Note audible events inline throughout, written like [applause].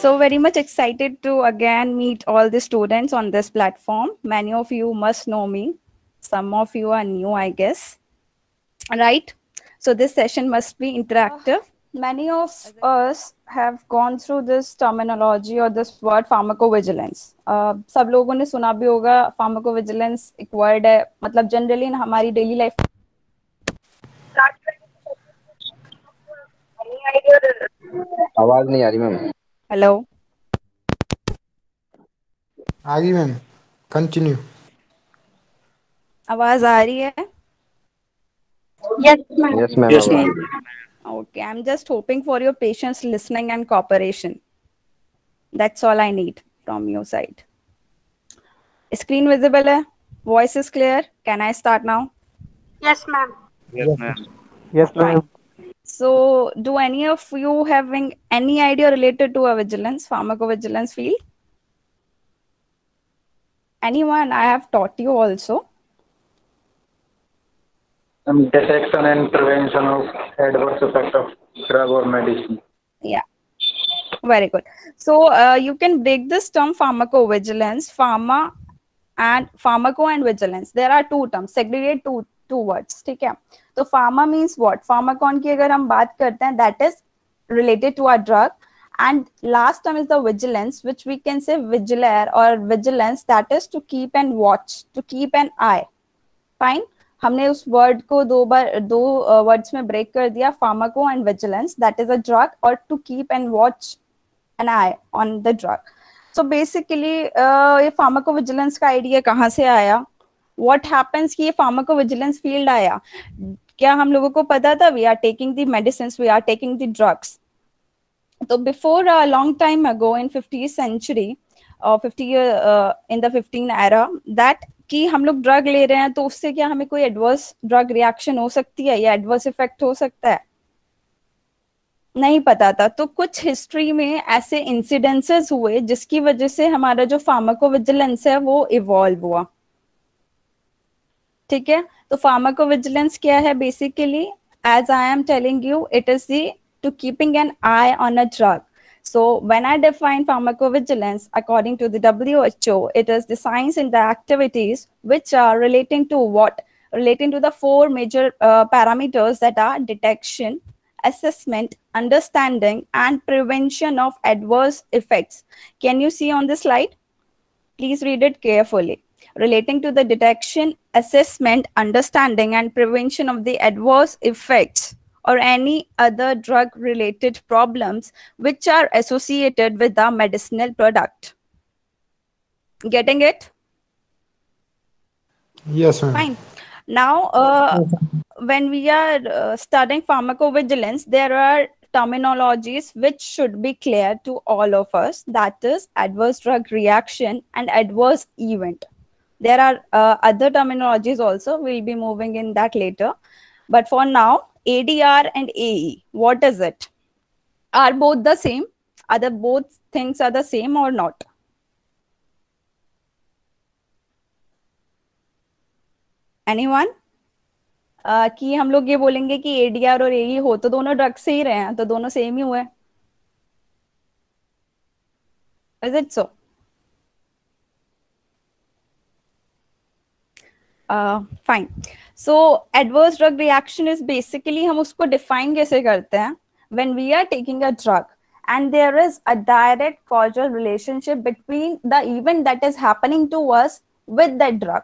so very much excited to again meet all the students on this platform. Many of you must know me. Some of you are new, I guess. Right? So this session must be interactive. Many of us have gone through this terminology or this word pharmacovigilance. Uh, सब लोगों ने सुना भी होगा pharmacovigilance एक word है मतलब generally हमारी daily life आवाज नहीं आ रही मैम हेलो आ गई मैम कंटिन्यू आवाज़ आ रही है Yes, ma'am. Yes ma'am Yes, ma'am. Okay, I'm just hoping for your patience, listening, and cooperation. That's all I need from your side. Screen visible hai? Voice is clear. Can I start now? Yes, ma'am. Yes, ma'am. Yes ma'am So, do any of you having any idea related to a vigilance, pharmacovigilance field? Anyone? I have taught you also. Um, detection and prevention of adverse effect of drug or medicine. Yeah. Very good. So uh, you can break this term pharmacovigilance, pharma and pharmaco and vigilance. There are two terms. Segregate two two words. Take care. तो pharma means what Pharmacon की अगर हम बात करते हैं that is related to our drug and last term is the vigilance, which we can say vigilar or vigilance, that is to keep and watch, to keep an eye. Fine. हमने उस word को दो बार, दो words में break कर दिया pharmaco and vigilance that is a drug और to keep and watch an eye on the drug so basically ये फार्माको विजिलेंस का आइडिया कहाँ से आया? व्हाट हैपेंस कि ये फार्माको विजिलेंस फ़ील्ड आया। क्या हम लोगों को पता था? We are taking the medicine we are taking the drugs तो before long time ago in fifty century fifty in the fifteen era that कि हम लोग ड्रग ले रहे हैं तो उससे क्या हमें कोई एडवर्स ड्रग रिएक्शन हो सकती है या एडवर्स इफ़ेक्ट हो सकता है? नहीं पता था। तो कुछ हिस्ट्री में ऐसे इंसिडेंसेस हुए जिसकी वजह से हमारा जो फार्माकोविजिलेंस है वो इवॉल्व हुआ। ठीक है तो फार्माकोविजिलेंस क्या है basically as I am telling you it is the to keeping an eye on a drug So when I define pharmacovigilance, according to the WHO, it is the science and the activities which are relating to what? Relating to the four major uh, parameters that are detection, assessment, understanding, and prevention of adverse effects. Can you see on the slide? Please read it carefully. relating to the detection, assessment, understanding, and prevention of the adverse effects or any other drug related problems which are associated with the medicinal product. Getting it? Yes, ma'am. Fine. Now, uh, when we are uh, studying pharmacovigilance, there are terminologies which should be clear to all of us that is adverse drug reaction and adverse event There are uh, other terminologies also, we'll be moving in that later. But for now, ADR and AE, what is it? Are both the same? Are the both things are the same or not? Anyone? Uh, कि हम लोग ये बोलेंगे कि ADR और एई हो तो दोनों ड्रग से ही रहे हैं तो दोनों सेम ही हुए is it so fine so adverse drug reaction is basically हम उसको डिफाइन कैसे करते हैं? When we are taking a drug and there is a direct causal relationship between the event that is happening to us with the drug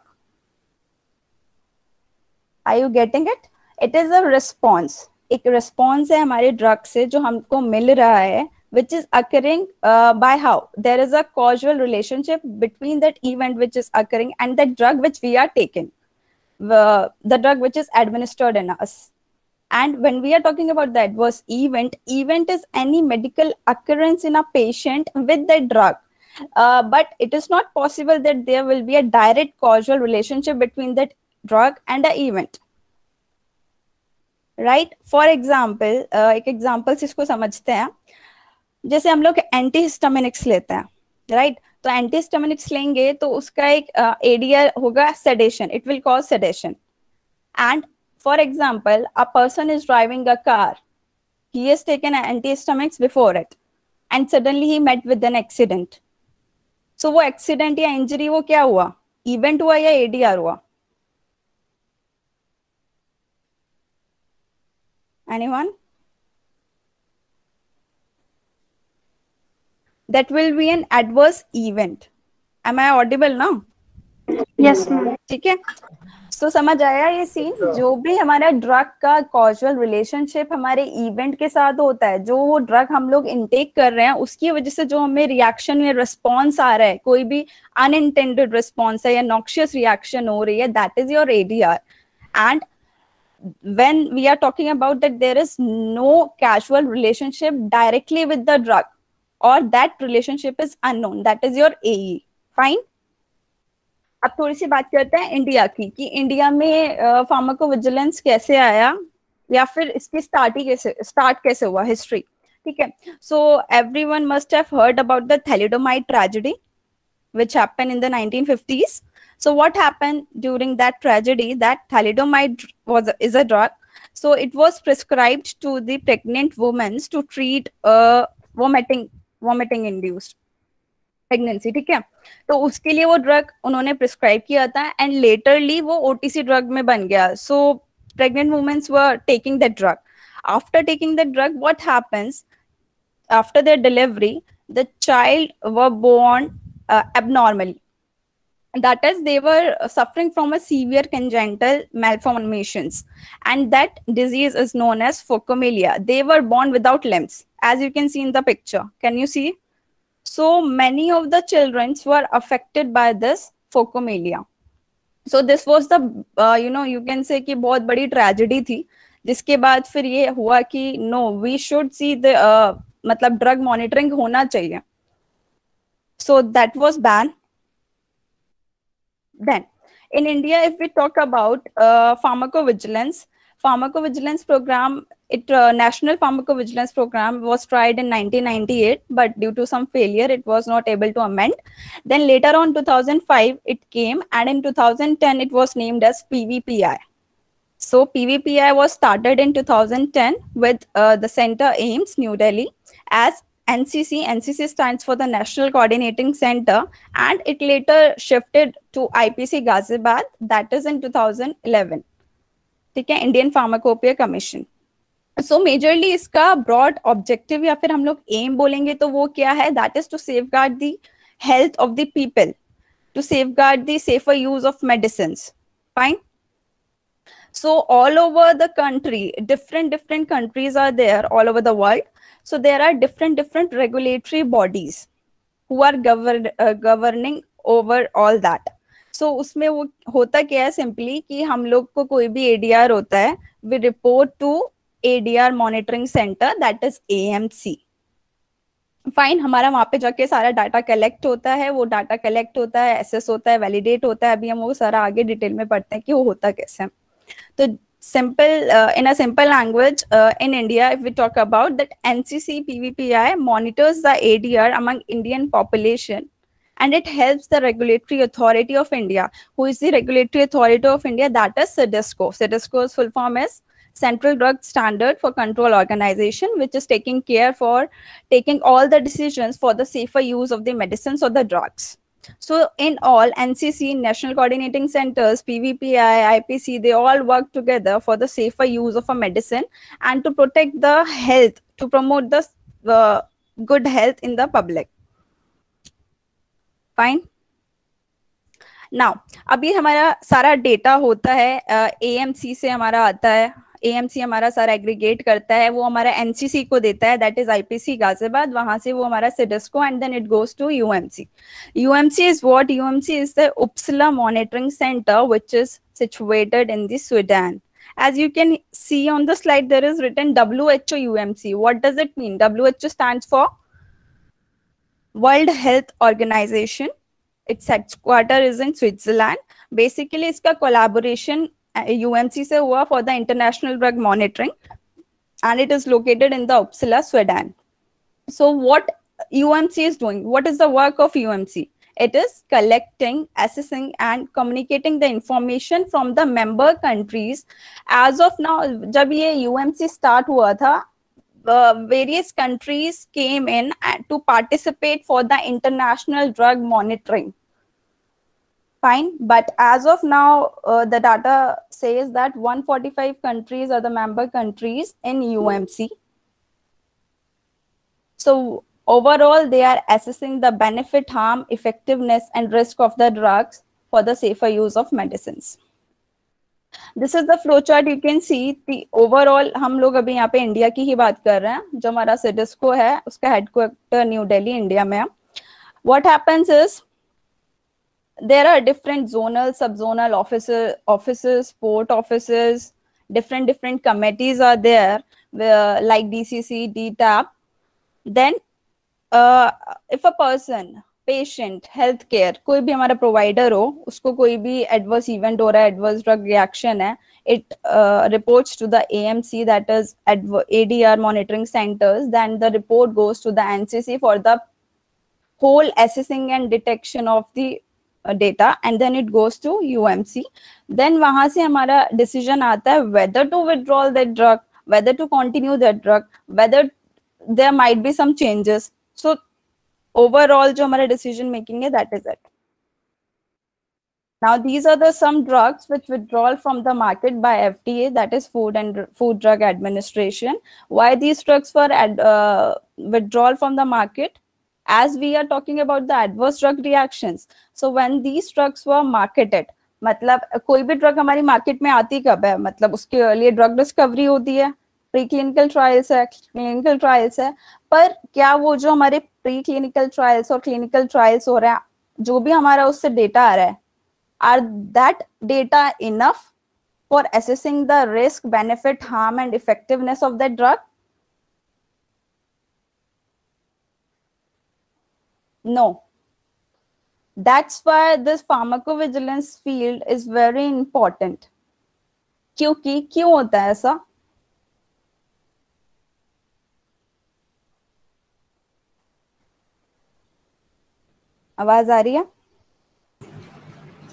I you getting it it is a response एक response है हमारे drug से जो हमको मिल रहा है which is occurring uh, by how there is a causal relationship between that event which is occurring and the drug which we are taking the, the drug which is administered in us and when we are talking about the adverse event event is any medical occurrence in a patient with the drug uh, but it is not possible that there will be a direct causal relationship between that drug and the event right for example एक example इसको समझते हैं जैसे हम लोग anti histaminics लेते हैं right right? तो एंटी हिस्टामिनिक्स लेंगे तो उसका एक एडिया uh, होगा sedation it will cause sedation and for example a person is driving a car he has taken antihistaminics before it and suddenly he met with an accident so वो accident या injury वो क्या हुआ? Event हुआ या ADR हुआ? Anyone? That will be an adverse event. Am i audible now? Yes, ma'am. ठीक है? तो समझ आया ये सीन जो भी हमारा ड्रग का कॉजुअल रिलेशनशिप हमारे इवेंट के साथ होता है जो वो ड्रग हम लोग इनटेक कर रहे हैं उसकी वजह से जो हमें रिएक्शन या रिस्पॉन्स आ रहा है कोई भी अनइंटेंडेड रिस्पॉन्स है या नॉक्शियस रिएक्शन हो रही है that is your ADR and when we are talking about that there is no casual relationship directly with the drug or that relationship is unknown that is your AE fine अब थोड़ी सी बात करते हैं India की कि India में pharmacovigilance कैसे आया या फिर इसकी स्टार्ट ही कैसे स्टार्ट कैसे हुआ हिस्ट्री ठीक है so everyone must have heard about the thalidomide tragedy which happened in the 1950s so what happened during that tragedy that thalidomide was is a drug so it was prescribed to the pregnant women to treat uh, vomiting vomiting induced pregnancy ठीक है? तो उसके लिए वो drug उन्होंने prescribe किया था and laterally वो ओटीसी ड्रग में बन गया। So pregnant womens were taking the drug after taking the drug what happens after the delivery the child were born abnormally that is they were suffering from a severe congenital malformations and that disease is known as phocomelia they were born without limbs as you can see in the picture can you see so many of the children were affected by this phocomelia so this was the uh, you know you can say कि बहुत बड़ी tragedy थी जिसके बाद फिर ये हुआ कि no we should see the मतलब ड्रग मॉनिटरिंग होना चाहिए so that was banned then in india if we talk about uh, pharmacovigilance pharmacovigilance program it uh, national pharmacovigilance program was tried in 1998 but due to some failure it was not able to amend. Then later on 2005 it came and in 2010 it was named as pvpi so pvpi was started in 2010 with uh, the center aims new delhi as NCC. NCC stands for the National Coordinating Center, and it later shifted to IPC Ghaziabad, that is in 2011. ठीक है Indian pharmacopoeia commission so majorly इसका broad objective या फिर हम लोग M बोलेंगे तो वो क्या है that is to safeguard the health of the people to safeguard the safer use of medicine fine so all over the country different different countries are there all over the world so there are different different regulatory bodies who are govern uh, governing over all that. So उसमें वो होता क्या है simply कि हम लोग को कोई भी एडीआर होता है we report to ADR monitoring centre that is AMC fine हमारा वहाँ पे जाके सारा डाटा कलेक्ट होता है वो डाटा कलेक्ट होता है एसेस होता है वैलिडेट होता है अभी हम वो सारा आगे डिटेल में पढ़ते हैं कि वो होता कैसे तो simple uh, in a simple language uh, in india if we talk about that ncc pvpi monitors the adr among indian population and it helps the regulatory authority of india. Who is the regulatory authority of india? That is cdisco cdisco's full form is central drug standard for control organization which is taking care for taking all the decisions for the safer use of the medicines or the drugs so in all, NCC, National Coordinating Centers, PVPI, IPC, they all work together for the safer use of a medicine and to protect the health, to promote the uh, good health in the public. Fine. Now, अभी हमारा सारा data होता है AMC uh, से हमारा आता है AMC हमारा सारा एग्रीगेट करता है वो हमारा एनसीसी को देता है दैट इज़ आईपीसी गाजियाबाद वहाँ से वो हमारा CDSCO and then it goes to UMC UMC is what UMC is the Uppsala monitoring centre which is situated in the Sudan. As you can see on the slide, there is written WHO UMC. What does it mean? WHO stands for World Health Organization. Its headquarter is in Switzerland. Basically, इसका collaboration UMC से हुआ for the international drug monitoring and it is located in the Uppsala, Sweden. So what UMC is doing? What is the work of UMC? It is collecting, assessing and communicating the information from the member countries. As of now, जब ये UMC start हुआ था uh, various countries came in uh, to participate for the international drug monitoring fine but as of now uh, the data says that 145 countries are the member countries in umc so overall they are assessing the benefit harm effectiveness and risk of the drugs for the safer use of medicines this is the flow chart you can see the overall हम लोग अभी यहाँ पे India की ही बात कर रहे हैं जो हमारा सिडिस्को है उसका हेडक्वार्टर न्यू दिल्ली इंडिया में है what happens is there are different zonal subzonal offices offices port offices different different committees are there where, like dcc dtap then uh, if a person patient health care कोई भी हमारा provider हो उसको कोई भी adverse event हो रहा है एडवर्स ड्रग रिएक्शन है it uh, reports to the AMC, that is ADR monitoring centers. Then the report goes to the NCC for the whole assessing and detection of the uh, data, and then it goes to UMC. Then वहां से हमारा decision आता है whether to withdraw that drug, whether to continue that drug, whether there might be some changes. So overall जो हमारा decision making है that is it. Now, these are the some drugs which withdrawal from the market by FDA, that is Food and Food Drug Administration. Why these drugs were ad, uh, withdrawal from the market? As we are talking about the adverse drug reactions. So when these drugs were marketed, मतलब कोई भी drug हमारी market में आती कब है मतलब उसके लिए ड्रग डिस्कवरी होती है प्री क्लिनिकल ट्रायल्स है क्लिनिकल ट्रायल्स है पर क्या वो जो हमारे प्री क्लिनिकल ट्रायल्स और क्लिनिकल ट्रायल्स हो रहे हैं जो भी हमारा उससे डेटा आ रहा है are that data enough for assessing the risk benefit harm and effectiveness of that drug no. That's why this pharmacovigilance field is very important. क्योंकि क्यों होता है ऐसा? आवाज़ आ रही है?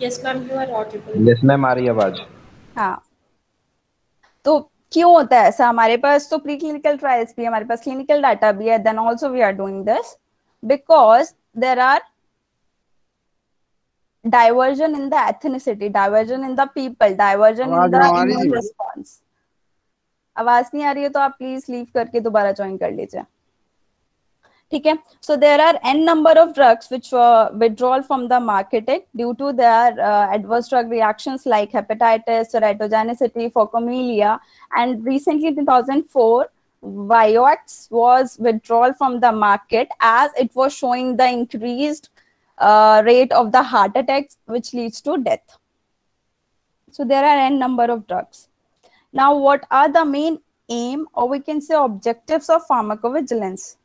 Yes, ma'am, you are audible. Yes ma'am आ रही है आवाज़। हाँ। तो क्यों होता है ऐसा? हमारे पास तो प्री क्लिनिकल ट्रायल्स भी है हमारे पास क्लिनिकल डाटा भी है then also we are doing this because there are diversion in the ethnicity diversion in the people diversion in the immune response आवाज़ नहीं आ रही है तो आप प्लीज़ लीव करके दोबारा ज्वाइन कर लीजिए ठीक है so there are n number of drugs which were withdrawal from the marketing due to their uh, adverse drug reactions like hepatitis teratogenicity phocomelia and recently in 2004 Vioxx was withdrawal from the market as it was showing the increased uh, rate of the heart attacks which leads to death so there are n number of drugs now what are the main aim or we can say objectives of pharmacovigilance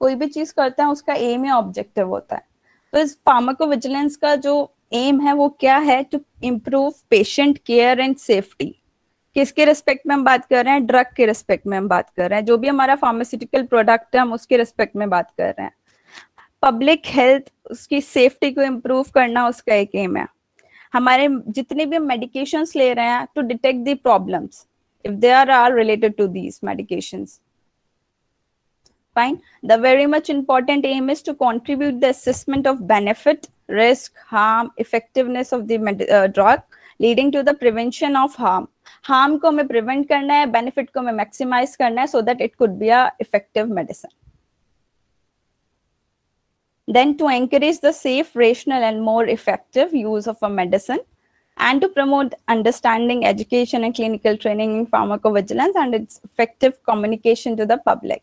कोई भी चीज करते हैं उसका M या objective होता है तो इस फार्माकोविजिलेंस का जो एम है वो क्या है to improve patient care and safety किसके रिस्पेक्ट में हम बात कर रहे हैं? ड्रग के रिस्पेक्ट में हम बात कर रहे हैं। जो भी हमारा फार्मास्यूटिकल प्रोडक्ट है हम उसके रिस्पेक्ट में बात कर रहे हैं। पब्लिक हेल्थ उसकी सेफ्टी को इम्प्रूव करना उसका एक एम है। हमारे जितने भी हम मेडिकेशंस ले रहे हैं to detect the problems if they are are related to these medications fine. The very much important aim is to contribute the assessment of benefit risk harm effectiveness of the uh, drug leading to the prevention of harm. harm को हमें prevent करना है benefit को हमें maximize करना है so that it could be a effective medicine then to encourage the safe rational and more effective use of a medicine and to promote understanding education and clinical training in pharmacovigilance and its effective communication to the public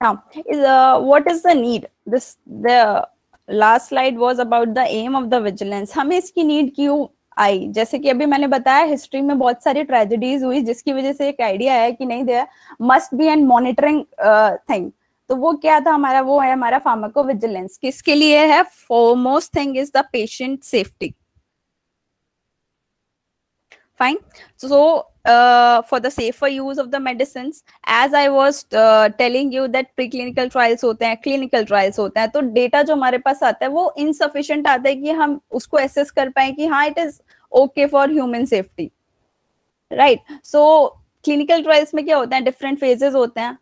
now is uh, what is the need this the last slide was about the aim of the vigilance हमें इसकी need क्यों आई। जैसे कि अभी मैंने बताया history में बहुत सारी ट्रेजिडीज हुई, जिसकी वजह से एक आइडिया है कि नहीं there must be and monitoring thing तो वो क्या था हमारा? वो है हमारा फार्माको विजिलेंस किसके लिए है foremost thing is the patient safety fine so uh, for the safer use of the medicines as i was uh, telling you that preclinical trials होते हैं clinical trials होते हैं तो data जो हमारे पास आता है वो insufficient आता है कि हम उसको assess कर पाए कि हाँ it is okay for human safety right so clinical trials में क्या होता है डिफरेंट फेजेस होते हैं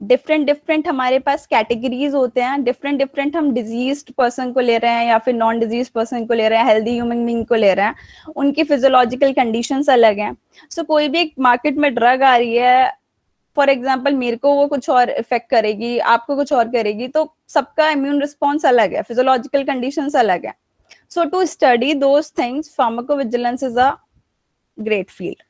डिफरेंट डिफरेंट हमारे पास कैटेगरीज होते हैं डिफरेंट डिफरेंट हम डिज़ीज़ पर्सन को ले रहे हैं या फिर नॉन डिज़ीज़ पर्सन को ले रहे हैं हेल्दी ह्यूमन बींग को ले रहे हैं उनकी फिजियोलॉजिकल कंडीशन अलग हैं। सो so, कोई भी एक मार्केट में ड्रग आ रही है फॉर एग्ज़ाम्पल मेरे को वो कुछ और इफ़ेक्ट करेगी आपको कुछ और करेगी तो सबका इम्यून रिस्पॉन्स अलग है फिजोलॉजिकल कंडीशन अलग है। So to study those things pharmacovigilance is a great field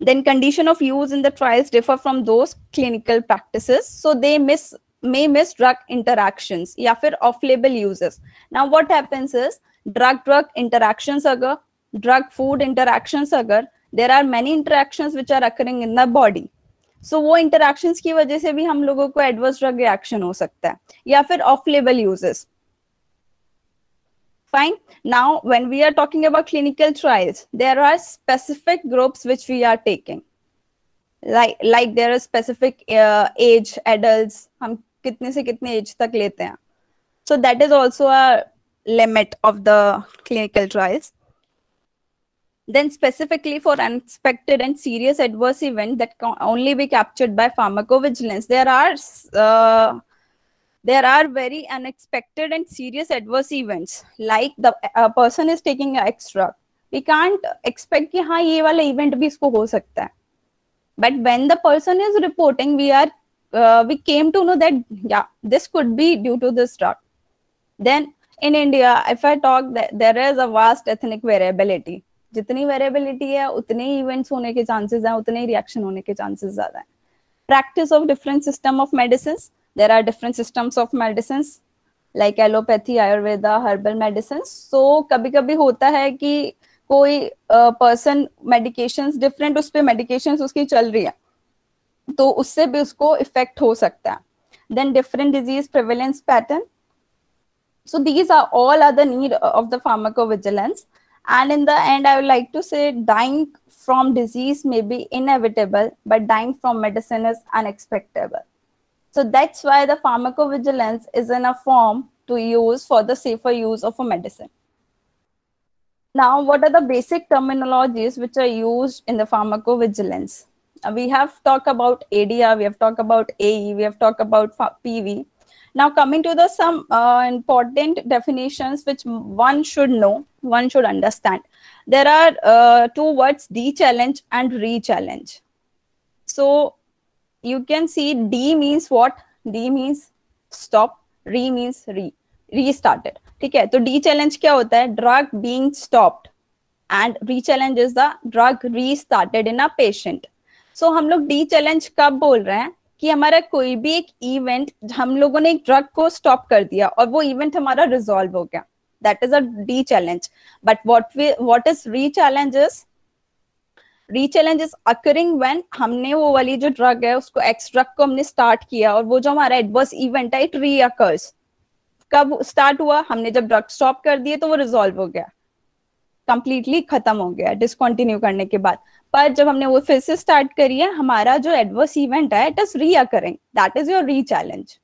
then condition of use in the trials differ from those clinical practices so they miss may miss drug interactions या फिर off label uses now what happens is drug drug interactions agar drug food interactions agar there are many interactions which are occurring in the body so वो interactions की वजह से भी हम लोगों को adverse drug reaction हो सकता है या फिर off label uses fine. Now when we are talking about clinical trials there are specific groups which we are taking. Like like there is specific uh, age adults hum kitne se kitne age tak lete hain. So that is also a limit of the clinical trials. Then specifically for unexpected and serious adverse event that can only be captured by pharmacovigilance there are uh, there are very unexpected and serious adverse events like the a person is taking an extra we can't expect कि हाँ ये वाला event भी इसको हो सकता है but when the person is reporting we are uh, we came to know that yeah this could be due to this drug then in India if I talk that there is a vast ethnic variability जितनी variability है उतने ही events होने के chances हैं उतने ही reaction होने के chances ज्यादा हैं practice of different system of medicine there are different systems of medicines like allopathy ayurveda herbal medicines so कभी कभी होता है कि कोई पर्सन uh, मेडिकेशंस डिफरेंट उस पे मेडिकेशंस उसकी चल रही है तो उससे भी उसको इफ़ेक्ट हो सकता है then different disease prevalence pattern so these are all other need of the pharmacovigilance and in the end i would like to say dying from disease may be inevitable but dying from medicine is unexpectable so that's why the pharmacovigilance is in a form to use for the safer use of a medicine. Now, what are the basic terminologies which are used in the pharmacovigilance? We have talked about ADR, we have talked about AE, we have talked about PV. Now, coming to the some uh, important definitions which one should know, one should understand. There are uh, two words, de-challenge and re-challenge. So, you can see D means what? D means stop, re means re, restarted. ठीक है तो D challenge क्या होता है? Drug being stopped and rechallenge is the drug restarted in a patient so हम लोग D challenge कब बोल रहे हैं? कि हमारा कोई भी एक इवेंट हम लोगों ने एक ड्रग को स्टॉप कर दिया और वो इवेंट हमारा रिजॉल्व हो गया. That is a dechallenge but what what is rechallenge is rechallenge is occurring when हमने वो वाली जो ड्रग है, उसको एक्स ड्रग को हमने स्टार्ट किया और वो जो हमारा एडवर्स इवेंट है इट रीअकर्स कब स्टार्ट हुआ? हमने जब ड्रग स्टॉप कर दिए तो वो रिजॉल्व हो गया. कंप्लीटली खत्म हो गया डिसकंटिन्यू करने के बाद. पर जब हमने वो फिर से स्टार्ट करी है, हमारा जो एडवर्स इवेंट है it is reoccurring that is your rechallenge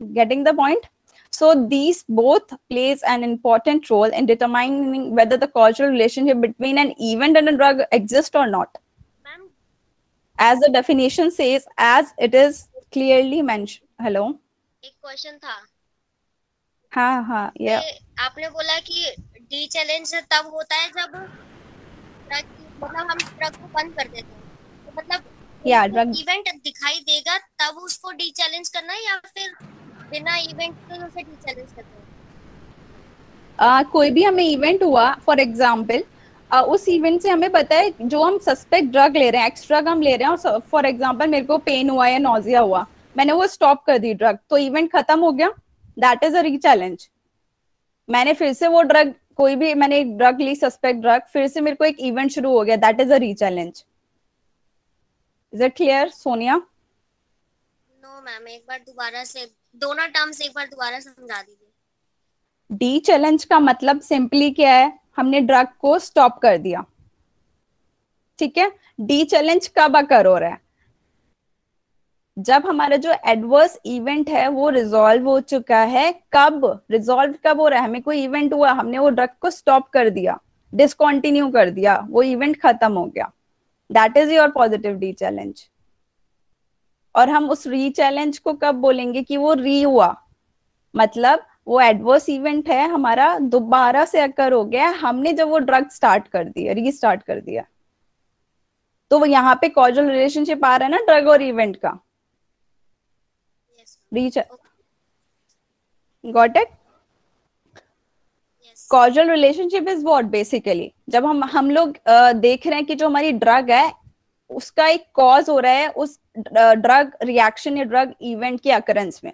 getting the point So these both plays an important role in determining whether the causal relationship between an event and a drug exists or not. As the definition says, as it is clearly mentioned. Hello. एक question था हाँ हाँ ये आपने बोला कि D challenge तब होता है जब ड्रग मतलब हम ड्रग को बंद कर देते हैं तो मतलब या ड्रग इवेंट दिखाई देगा तब उसको डी चैलेंज करना है या फिर बिना इवेंट के उसे चैलेंज करते हैं। uh, कोई भी हमें इवेंट हुआ फॉर एग्जांपल uh, उस इवेंट से हमें पता है जो हम सस्पेक्ट ड्रग ले रहे हैं एक्स ड्रग हम ले रहे हैं और फॉर एग्जांपल मेरे को पेन हुआ या नोजिया हुआ मैंने वो स्टॉप कर दी ड्रग तो इवेंट खत्म हो गया? दैट इज़ अ री चैलेंज मैंने फिर से वो ड्रग कोई भी मैंने एक ड्रग ली सस्पेक्ट ड्रग फिर से मेरे को एक इवेंट शुरू हो गया that is a rechallenge is it clear Sonia no ma'am एक बार दोबारा से दोनों टर्म्स एक बार दोबारा समझा दीजिए। डी चैलेंज का मतलब सिंपली क्या है? हमने ड्रग को स्टॉप कर दिया। ठीक है? डी चैलेंज कब अकर हो रहा है? जब हमारा जो एडवर्स इवेंट है, वो रिजॉल्व हो चुका है, कब? रिजॉल्व कब हो रहा है? हमें कोई इवेंट हुआ, हमने वो ड्रग को स्टॉप कर दिया डिसकॉन्टिन्यू कर दिया, वो इवेंट खत्म हो गया। That is your positive dechallenge और हम उस री चैलेंज को कब बोलेंगे कि वो री हुआ? मतलब वो एडवर्स इवेंट है हमारा दोबारा से अकर हो गया हमने जब वो ड्रग स्टार्ट कर दिया रीस्टार्ट कर दिया। तो वो यहाँ पे कॉजल रिलेशनशिप आ रहा है ना ड्रग और इवेंट का? Reach got it causal relationship is what basically जब हम हम लोग अ, देख रहे हैं कि जो हमारी ड्रग है उसका एक कॉज हो रहा है उस ड्रग रिएक्शन या ड्रग इवेंट की अकरेंस में।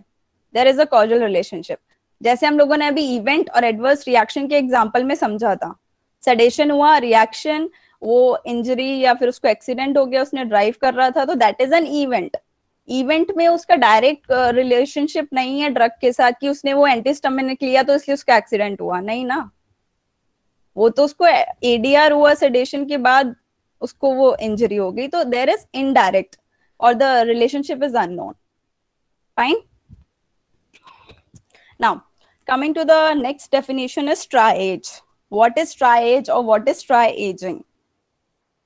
There is a causal relationship जैसे हम लोगों ने अभी इवेंट और एडवर्स रिएक्शन के एग्ज़ाम्पल में समझा था। सडेशन हुआ रिएक्शन वो इंजरी या फिर उसको एक्सीडेंट हो गया उसने ड्राइव कर रहा था तो that is an event event में उसका डायरेक्ट रिलेशनशिप uh, नहीं है ड्रग के साथ कि उसने वो एंटीस्टमिनिक लिया तो इसलिए उसका एक्सीडेंट हुआ। नहीं ना। वो तो उसको एडीआर हुआ सेडेशन के बाद उसको वो इंजरी हो गई। तो देर इज़ इनडायरेक्ट और the relationship is unknown fine now coming to the next definition is triage what is triage और what is triaging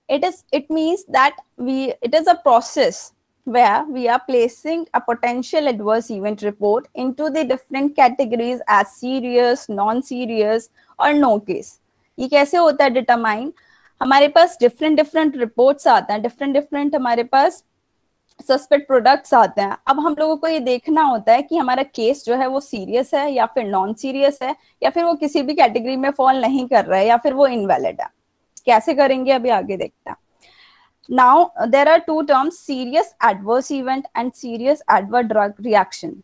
it is it means that we it is a process where we are placing a potential adverse event report in to the different categories as serious non serious और no case ये कैसे होता है डिटामाइंड हमारे पास different different reports आते हैं different different हमारे पास सस्पेक्ट प्रोडक्ट्स आते हैं। अब हम लोगों को ये देखना होता है कि हमारा केस जो है वो सीरियस है या फिर नॉन सीरियस है या फिर वो किसी भी कैटेगरी में फॉल नहीं कर रहा है या फिर वो इनवैलिड है। कैसे करेंगे अभी आगे देखते हैं। Now there are two terms serious adverse event and serious adverse drug reaction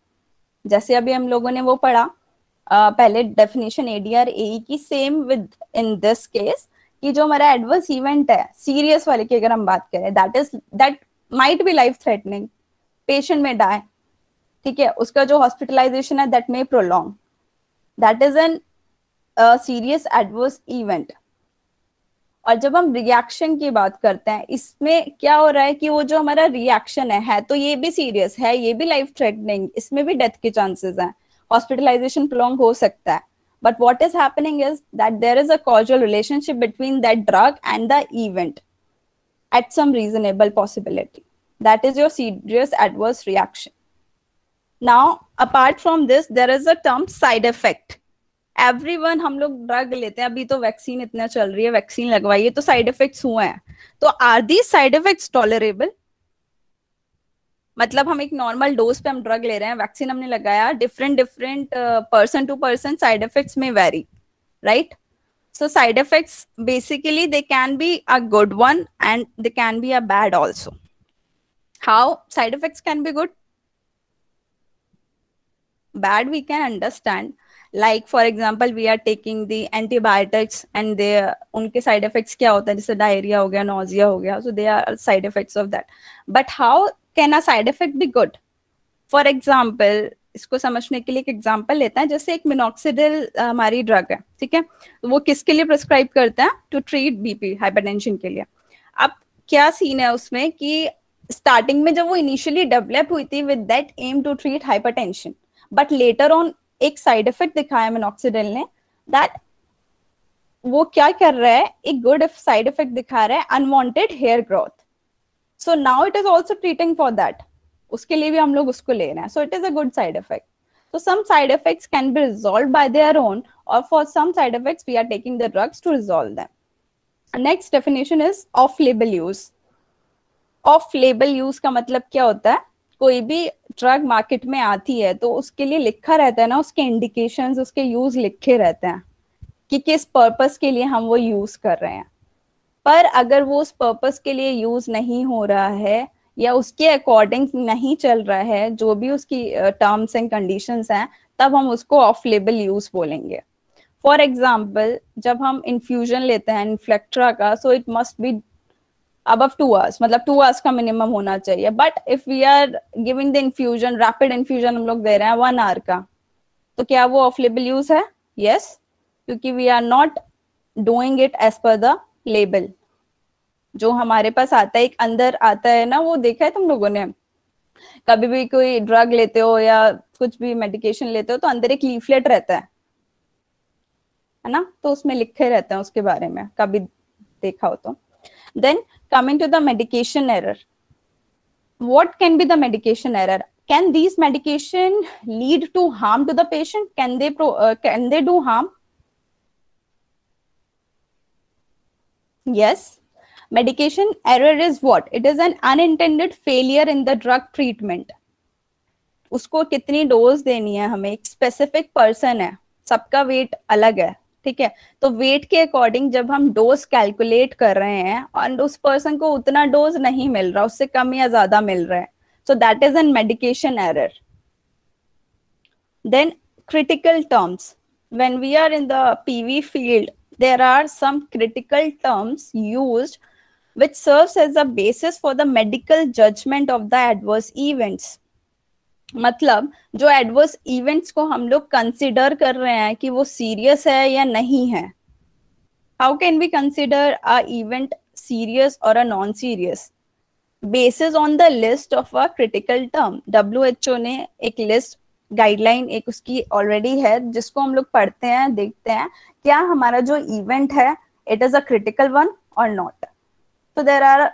जैसे अभी हम लोगों ने वो पढ़ा uh, पहले डेफिनेशन एडीआर ए की same with in this case कि जो हमारा एडवर्स इवेंट है सीरियस वाले की अगर हम बात करें that is that might be life threatening patient में डाय ठीक है? उसका जो हॉस्पिटलाइजेशन है that may prolong that is an serious adverse event और जब हम रिएक्शन की बात करते हैं इसमें क्या हो रहा है कि वो जो हमारा रिएक्शन है, है तो ये भी सीरियस है ये भी लाइफ थ्रेटनिंग इसमें भी डेथ के चांसेस हैं। हॉस्पिटलाइजेशन प्रोलॉन्ग हो सकता है। but what is happening is that there is a causal relationship between that drug and the event at some reasonable possibility that is your serious adverse reaction now apart from this there is a term side effect everyone हम लोग drug लेते हैं अभी तो vaccine इतना चल रही है वैक्सीन लगवाइए तो साइड इफेक्ट्स हुए हैं तो are the side effects tolerable मतलब हम एक नॉर्मल डोज पे हम ड्रग ले रहे हैं वैक्सीन हमने लगाया different different person to person side effects में very right so side effects basically they can be a good one and they can be a bad also how side effects can be good bad we can understand like for example we are taking the antibiotics and they उनके side effects क्या होता है? जैसे diarrhoea हो गया nausea हो गया so they are side effects of that but how can a side effect be good? For example, इसको समझने के लिए एक एग्ज़ाम्पल लेते हैं, जैसे एक मिनोक्सिडिल हमारी ड्रग है, ठीक है? वो किसके लिए प्रिस्क्राइब करते हैं? टू ट्रीट बीपी हाइपरटेंशन के लिए। अब क्या सीन है उसमें कि स्टार्टिंग में जब वो इनिशियली डेवलप हुई थी with that aim to treat hypertension but later on एक साइड इफ़ेक्ट दिखाया मिनोक्सिडिल ने दैट वो क्या कर रहा है? एक गुड साइड इफ़ेक्ट दिखा रहा है unwanted hair growth so now it is also treating for that उसके लिए भी हम लोग उसको ले रहे हैं। So it is a good side effect so some side effect can be resolved by their own और for some side effects we are taking the drugs to resolve them next definition is off label use off label use का मतलब क्या होता है? कोई भी drug market में आती है तो उसके लिए लिखा रहता है ना, उसके इंडिकेशन उसके यूज़ लिखे रहते हैं कि किस पर्पस के लिए हम वो यूज़ कर रहे हैं। पर अगर वो उस पर्पस के लिए यूज़ नहीं हो रहा है या उसके अकॉर्डिंग नहीं चल रहा है जो भी उसकी टर्म्स एंड कंडीशंस हैं तब हम उसको ऑफ़ लेबल यूज़ बोलेंगे। फॉर एग्ज़ाम्पल जब हम इन्फ्यूजन लेते हैं इन्फ्लेक्ट्रा का सो इट मस्ट बी अब टू आवर्स मतलब टू आवर्स का मिनिमम होना चाहिए। But if we are giving the infusion rapid infusion हम लोग दे रहे हैं वन आवर का तो क्या वो ऑफ़ लेबल यूज़ है? यस yes, क्योंकि we are not doing it as per the label जो हमारे पास आता है एक अंदर आता है ना वो देखा है तुम लोगों ने? कभी भी कोई ड्रग लेते हो या कुछ भी मेडिकेशन लेते हो तो अंदर एक लीफलेट रहता है। है ना? तो उसमें लिखे रहते हैं उसके बारे में कभी देखा हो तो। Then coming to the medication error be the medication error? Can these medication lead to harm to the patient? Can they pro, uh, can they do harm? Yes. Medication error is what? It is an unintended failure in the drug treatment. उसको कितनी dose देनी है हमें? एक specific person है। सबका wait अलग है। ठीक है? तो वेट के अकॉर्डिंग जब हम डोज कैलकुलेट कर रहे हैं और उस पर्सन को उतना डोज नहीं मिल रहा, उससे कम या ज़्यादा मिल रहा है। So that is an medication error then critical terms when we are in the pv field there are some critical terms used which serves as a basis for the medical judgment of the adverse events. मतलब जो adverse events को हम लोग consider कर रहे हैं कि वो सीरियस है या नहीं है। How can we consider a event serious और a non serious basis on the list of a critical term W H O ने एक लिस्ट गाइडलाइन एक उसकी ऑलरेडी है जिसको हम लोग पढ़ते हैं देखते हैं क्या हमारा जो इवेंट है it is a critical one और not so there are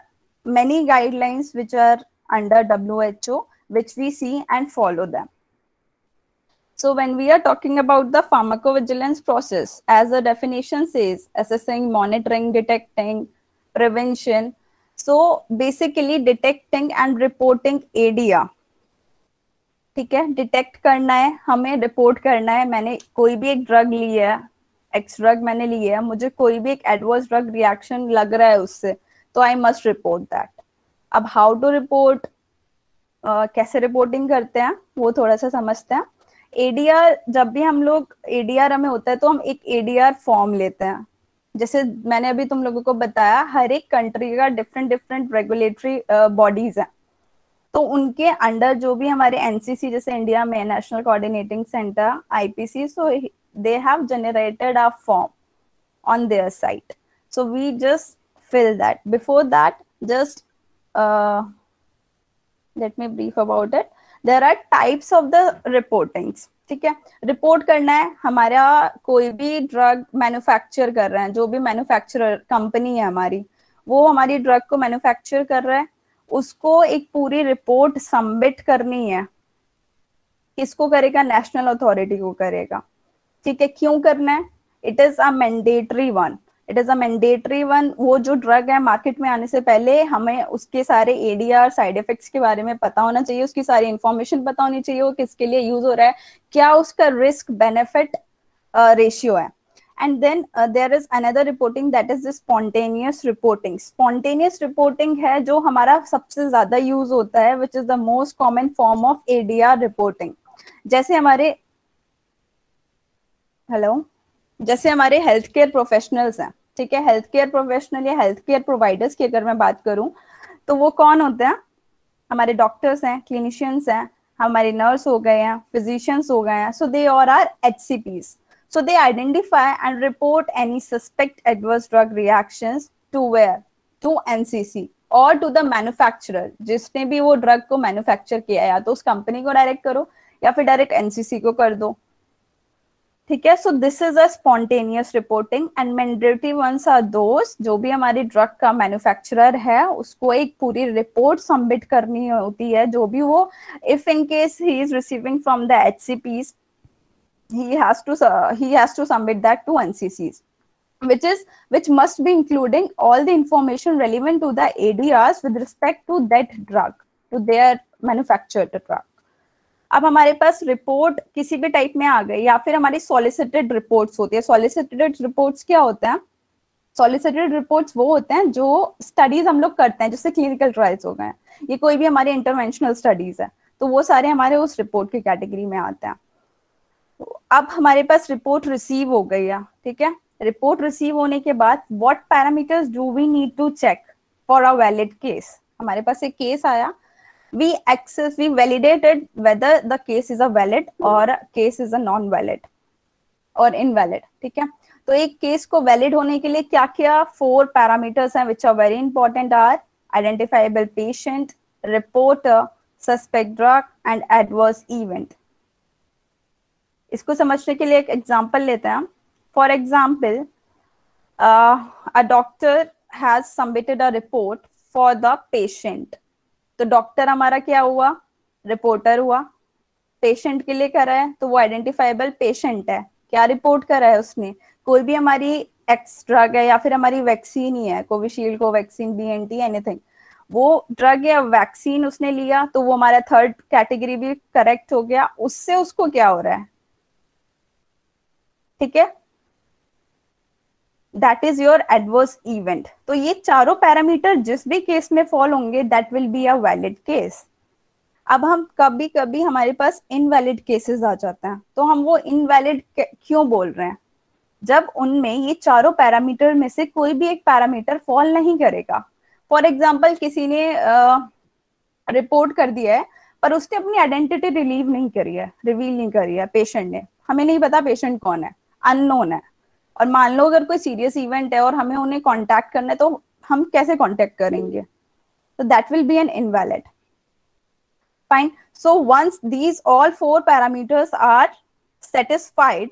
many guidelines which are under who which we see and follow them so when we are talking about the pharmacovigilance process as the definition says assessing monitoring detecting prevention so basically detecting and reporting adr ठीक है? Detect करना है, हमें report करना है। मैंने कोई भी एक ड्रग ली है एक्स ड्रग मैंने ली है, मुझे कोई भी एक एडवर्स ड्रग रिएक्शन लग रहा है उससे तो आई मस्ट रिपोर्ट दैट अब हाउ टू रिपोर्ट कैसे रिपोर्टिंग करते हैं, वो थोड़ा सा समझते हैं। एडीआर जब भी हम लोग एडीआर हमें होता है तो हम एक एडीआर फॉर्म लेते हैं। जैसे मैंने अभी तुम लोगों को बताया, हर एक कंट्री का डिफरेंट डिफरेंट रेगुलेटरी बॉडीज हैं। तो उनके अंडर जो भी हमारे एनसीसी जैसे इंडिया में national coordinating centre IPC so they have generated a form on their site so we just that. Before that just uh, let me brief about it. There are types of the reportings ठीक है? Report करना है हमारा कोई भी drug manufacture कर रहे हैं जो भी मैन्युफैक्चरर कंपनी है हमारी वो हमारी ड्रग को मैन्युफैक्चर कर रहा है उसको एक पूरी रिपोर्ट सबमिट करनी है। किसको करेगा? नेशनल अथॉरिटी को करेगा। ठीक है, क्यों करना है? It is a mandatory one it is a mandatory one वो जो ड्रग है मार्केट में आने से पहले हमें उसके सारे एडीआर साइड इफेक्ट्स के बारे में पता होना चाहिए। उसकी सारी इंफॉर्मेशन पता होनी चाहिए वो किसके लिए यूज़ हो रहा है। क्या उसका रिस्क बेनिफिट रेशियो है? And then uh, there is another reporting that is the spontaneous reporting. Spontaneous reporting है जो हमारा सबसे ज़्यादा यूज़ होता है which is the most common form of ADR reporting. जैसे हमारे हेलो जैसे हमारे हेल्थ केयर प्रोफेशनल्स हैं ठीक है? हेल्थ केयर प्रोफेशनल या हेल्थ केयर प्रोवाइडर्स की अगर मैं बात करूँ तो वो कौन होते हैं? हमारे डॉक्टर्स हैं क्लिनिशियंस हैं हमारे नर्स हो गए हैं फिजिशियंस हो गए हैं सो दे और are H C Ps so they identify and report any suspect adverse drug reactions to where? To ncc or to the manufacturer. जिसने भी वो ड्रग को मैन्युफैक्चर किया या तो उस कंपनी को डायरेक्ट करो, या फिर डायरेक्ट एनसीसी को कर दो। ठीक है? So this is a spontaneous reporting and mandatory ones are those जो भी हमारी ड्रग का मैन्युफैक्चरर है, उसको एक पूरी रिपोर्ट सबमिट करनी होती है। जो भी वो if in case he is receiving from the HCPs he has to uh, he has to submit that to nccs which is which must be including all the information relevant to the adrs with respect to that drug to their manufactured drug. अब हमारे पास report किसी भी type में आ गई या फिर हमारी solicited reports होती है। सॉलिसिटेड रिपोर्ट्स क्या होते हैं? सॉलिसिटेड रिपोर्ट्स वो होते हैं जो स्टडीज़ हम लोग करते हैं जैसे क्लिनिकल ट्रायल्स हो गए ये कोई भी हमारे इंटरवेंशनल स्टडीज़ है तो वो सारे हमारे उस रिपोर्ट की कैटेगरी में आते हैं। अब हमारे पास रिपोर्ट रिसीव हो गई है, ठीक है? रिपोर्ट रिसीव होने के बाद what parameters do we need to check for a valid case हमारे पास एक केस आया। We access, we validated whether the case is a valid or case is a non valid or invalid, ठीक है? तो एक केस को valid होने के लिए क्या क्या? फोर पैरामीटर्स हैं which are very important are identifiable patient reporter suspect drug and adverse event इसको समझने के लिए एक एग्ज़ाम्पल लेते हैं example uh, a doctor has submitted a report for the patient. तो डॉक्टर हमारा क्या हुआ? रिपोर्टर हुआ। पेशेंट के लिए करा है तो वो आइडेंटिफाइबल पेशेंट है। क्या रिपोर्ट करा है उसने? कोई भी हमारी एक्स ड्रग है या फिर हमारी वैक्सीन ही है कोविशील्ड को vaccine B N T anything वो ड्रग या वैक्सीन उसने लिया तो वो हमारा थर्ड कैटेगरी भी करेक्ट हो गया। उससे उसको क्या हो रहा है? ठीक है? That is your adverse event तो ये चारों पैरामीटर जिस भी केस में फॉल होंगे that will be a valid case अब हम कभी कभी हमारे पास इनवैलिड केसेस आ जाते हैं। तो हम वो इनवैलिड क्यों बोल रहे हैं? जब उनमें ये चारों पैरामीटर में से कोई भी एक पैरामीटर फॉल नहीं करेगा। फॉर एग्ज़ाम्पल किसी ने रिपोर्ट uh, कर दिया है पर उसने अपनी आइडेंटिटी रिलीव नहीं करी है रिवील नहीं करी है पेशेंट ने। हमें नहीं पता पेशेंट कौन है। अननोन है और मान लो अगर कोई सीरियस इवेंट है और हमें उन्हें कांटेक्ट करना है तो हम कैसे कांटेक्ट करेंगे तो that will be an invalid fine so once these all four parameters are satisfied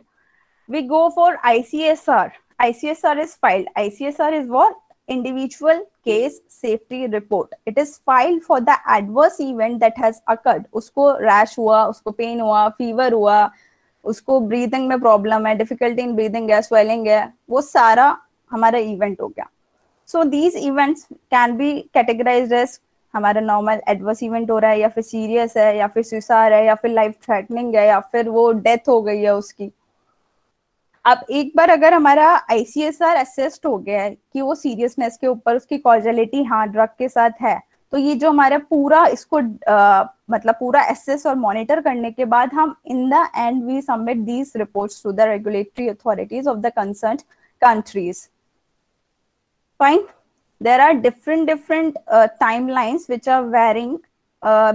we go for icsr icsr is filed icsr is what individual case safety report it is filed for the adverse event that has occurred उसको rash हुआ उसको pen हुआ fever हुआ उसको breathing में problem है difficulty in breathing है swelling है, वो सारा हमारा इवेंट हो गया। So these events can be categorize as हमारा नॉर्मल एडवर्स इवेंट हो रहा है, या फिर सीरियस है, या फिर सुसार है, या फिर लाइफ थ्रेटनिंग है, या फिर वो डेथ हो गई है उसकी। अब एक बार अगर हमारा आईसीएसआर असेस्ड हो गया है कि वो सीरियसनेस के ऊपर उसकी कॉजलिटी हाँ ड्रग के साथ है तो ये जो हमारा पूरा इसको आ, मतलब पूरा एसेस और मॉनिटर करने के बाद हम in the end we submit these reports to the regulatory authorities of the concern countries fine there are different different timelines which are varying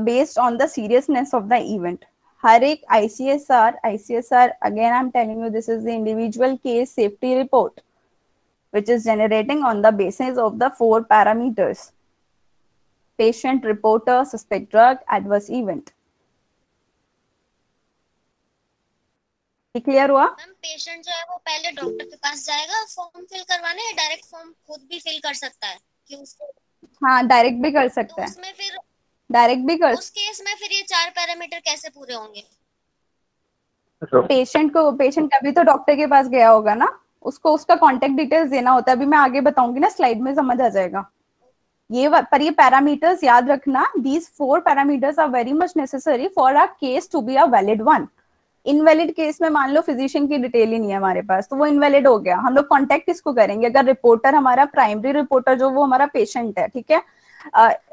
based on the seriousness of the event हर एक ICSR, ICSR again I'm telling you this is the individual case safety report, which is generating on the basis of the four parameters. Patient reporter suspect drug adverse event. Clear हुआ? Ma'am patient जो है वो पहले doctor के पास जाएगा form fill करवाने या डायरेक्ट फॉर्म खुद भी फिल कर सकता है? कि उसको हाँ डायरेक्ट भी कर सकता तो है। उसमें फिर डायरेक्ट भी कर उस केस में फिर ये चार पैरामीटर कैसे पूरे होंगे? पेशेंट को पेशेंट कभी तो डॉक्टर के पास गया होगा ना? उसको उसका कांटेक्ट डिटेल्स देना होता है। अभी मैं आगे बताऊँगी ना स्लाइड में समझ आ जाएगा। ये पर ये पैरामीटर्स याद रखना these four parameters are very much necessary for a case to be a valid one invalid case में मान लो फिजिशियन की डिटेल ही नहीं है हमारे पास तो वो इनवैलिड हो गया। हम लोग कॉन्टेक्ट किसको करेंगे? अगर रिपोर्टर हमारा प्राइमरी रिपोर्टर जो, वो हमारा पेशेंट है, ठीक है?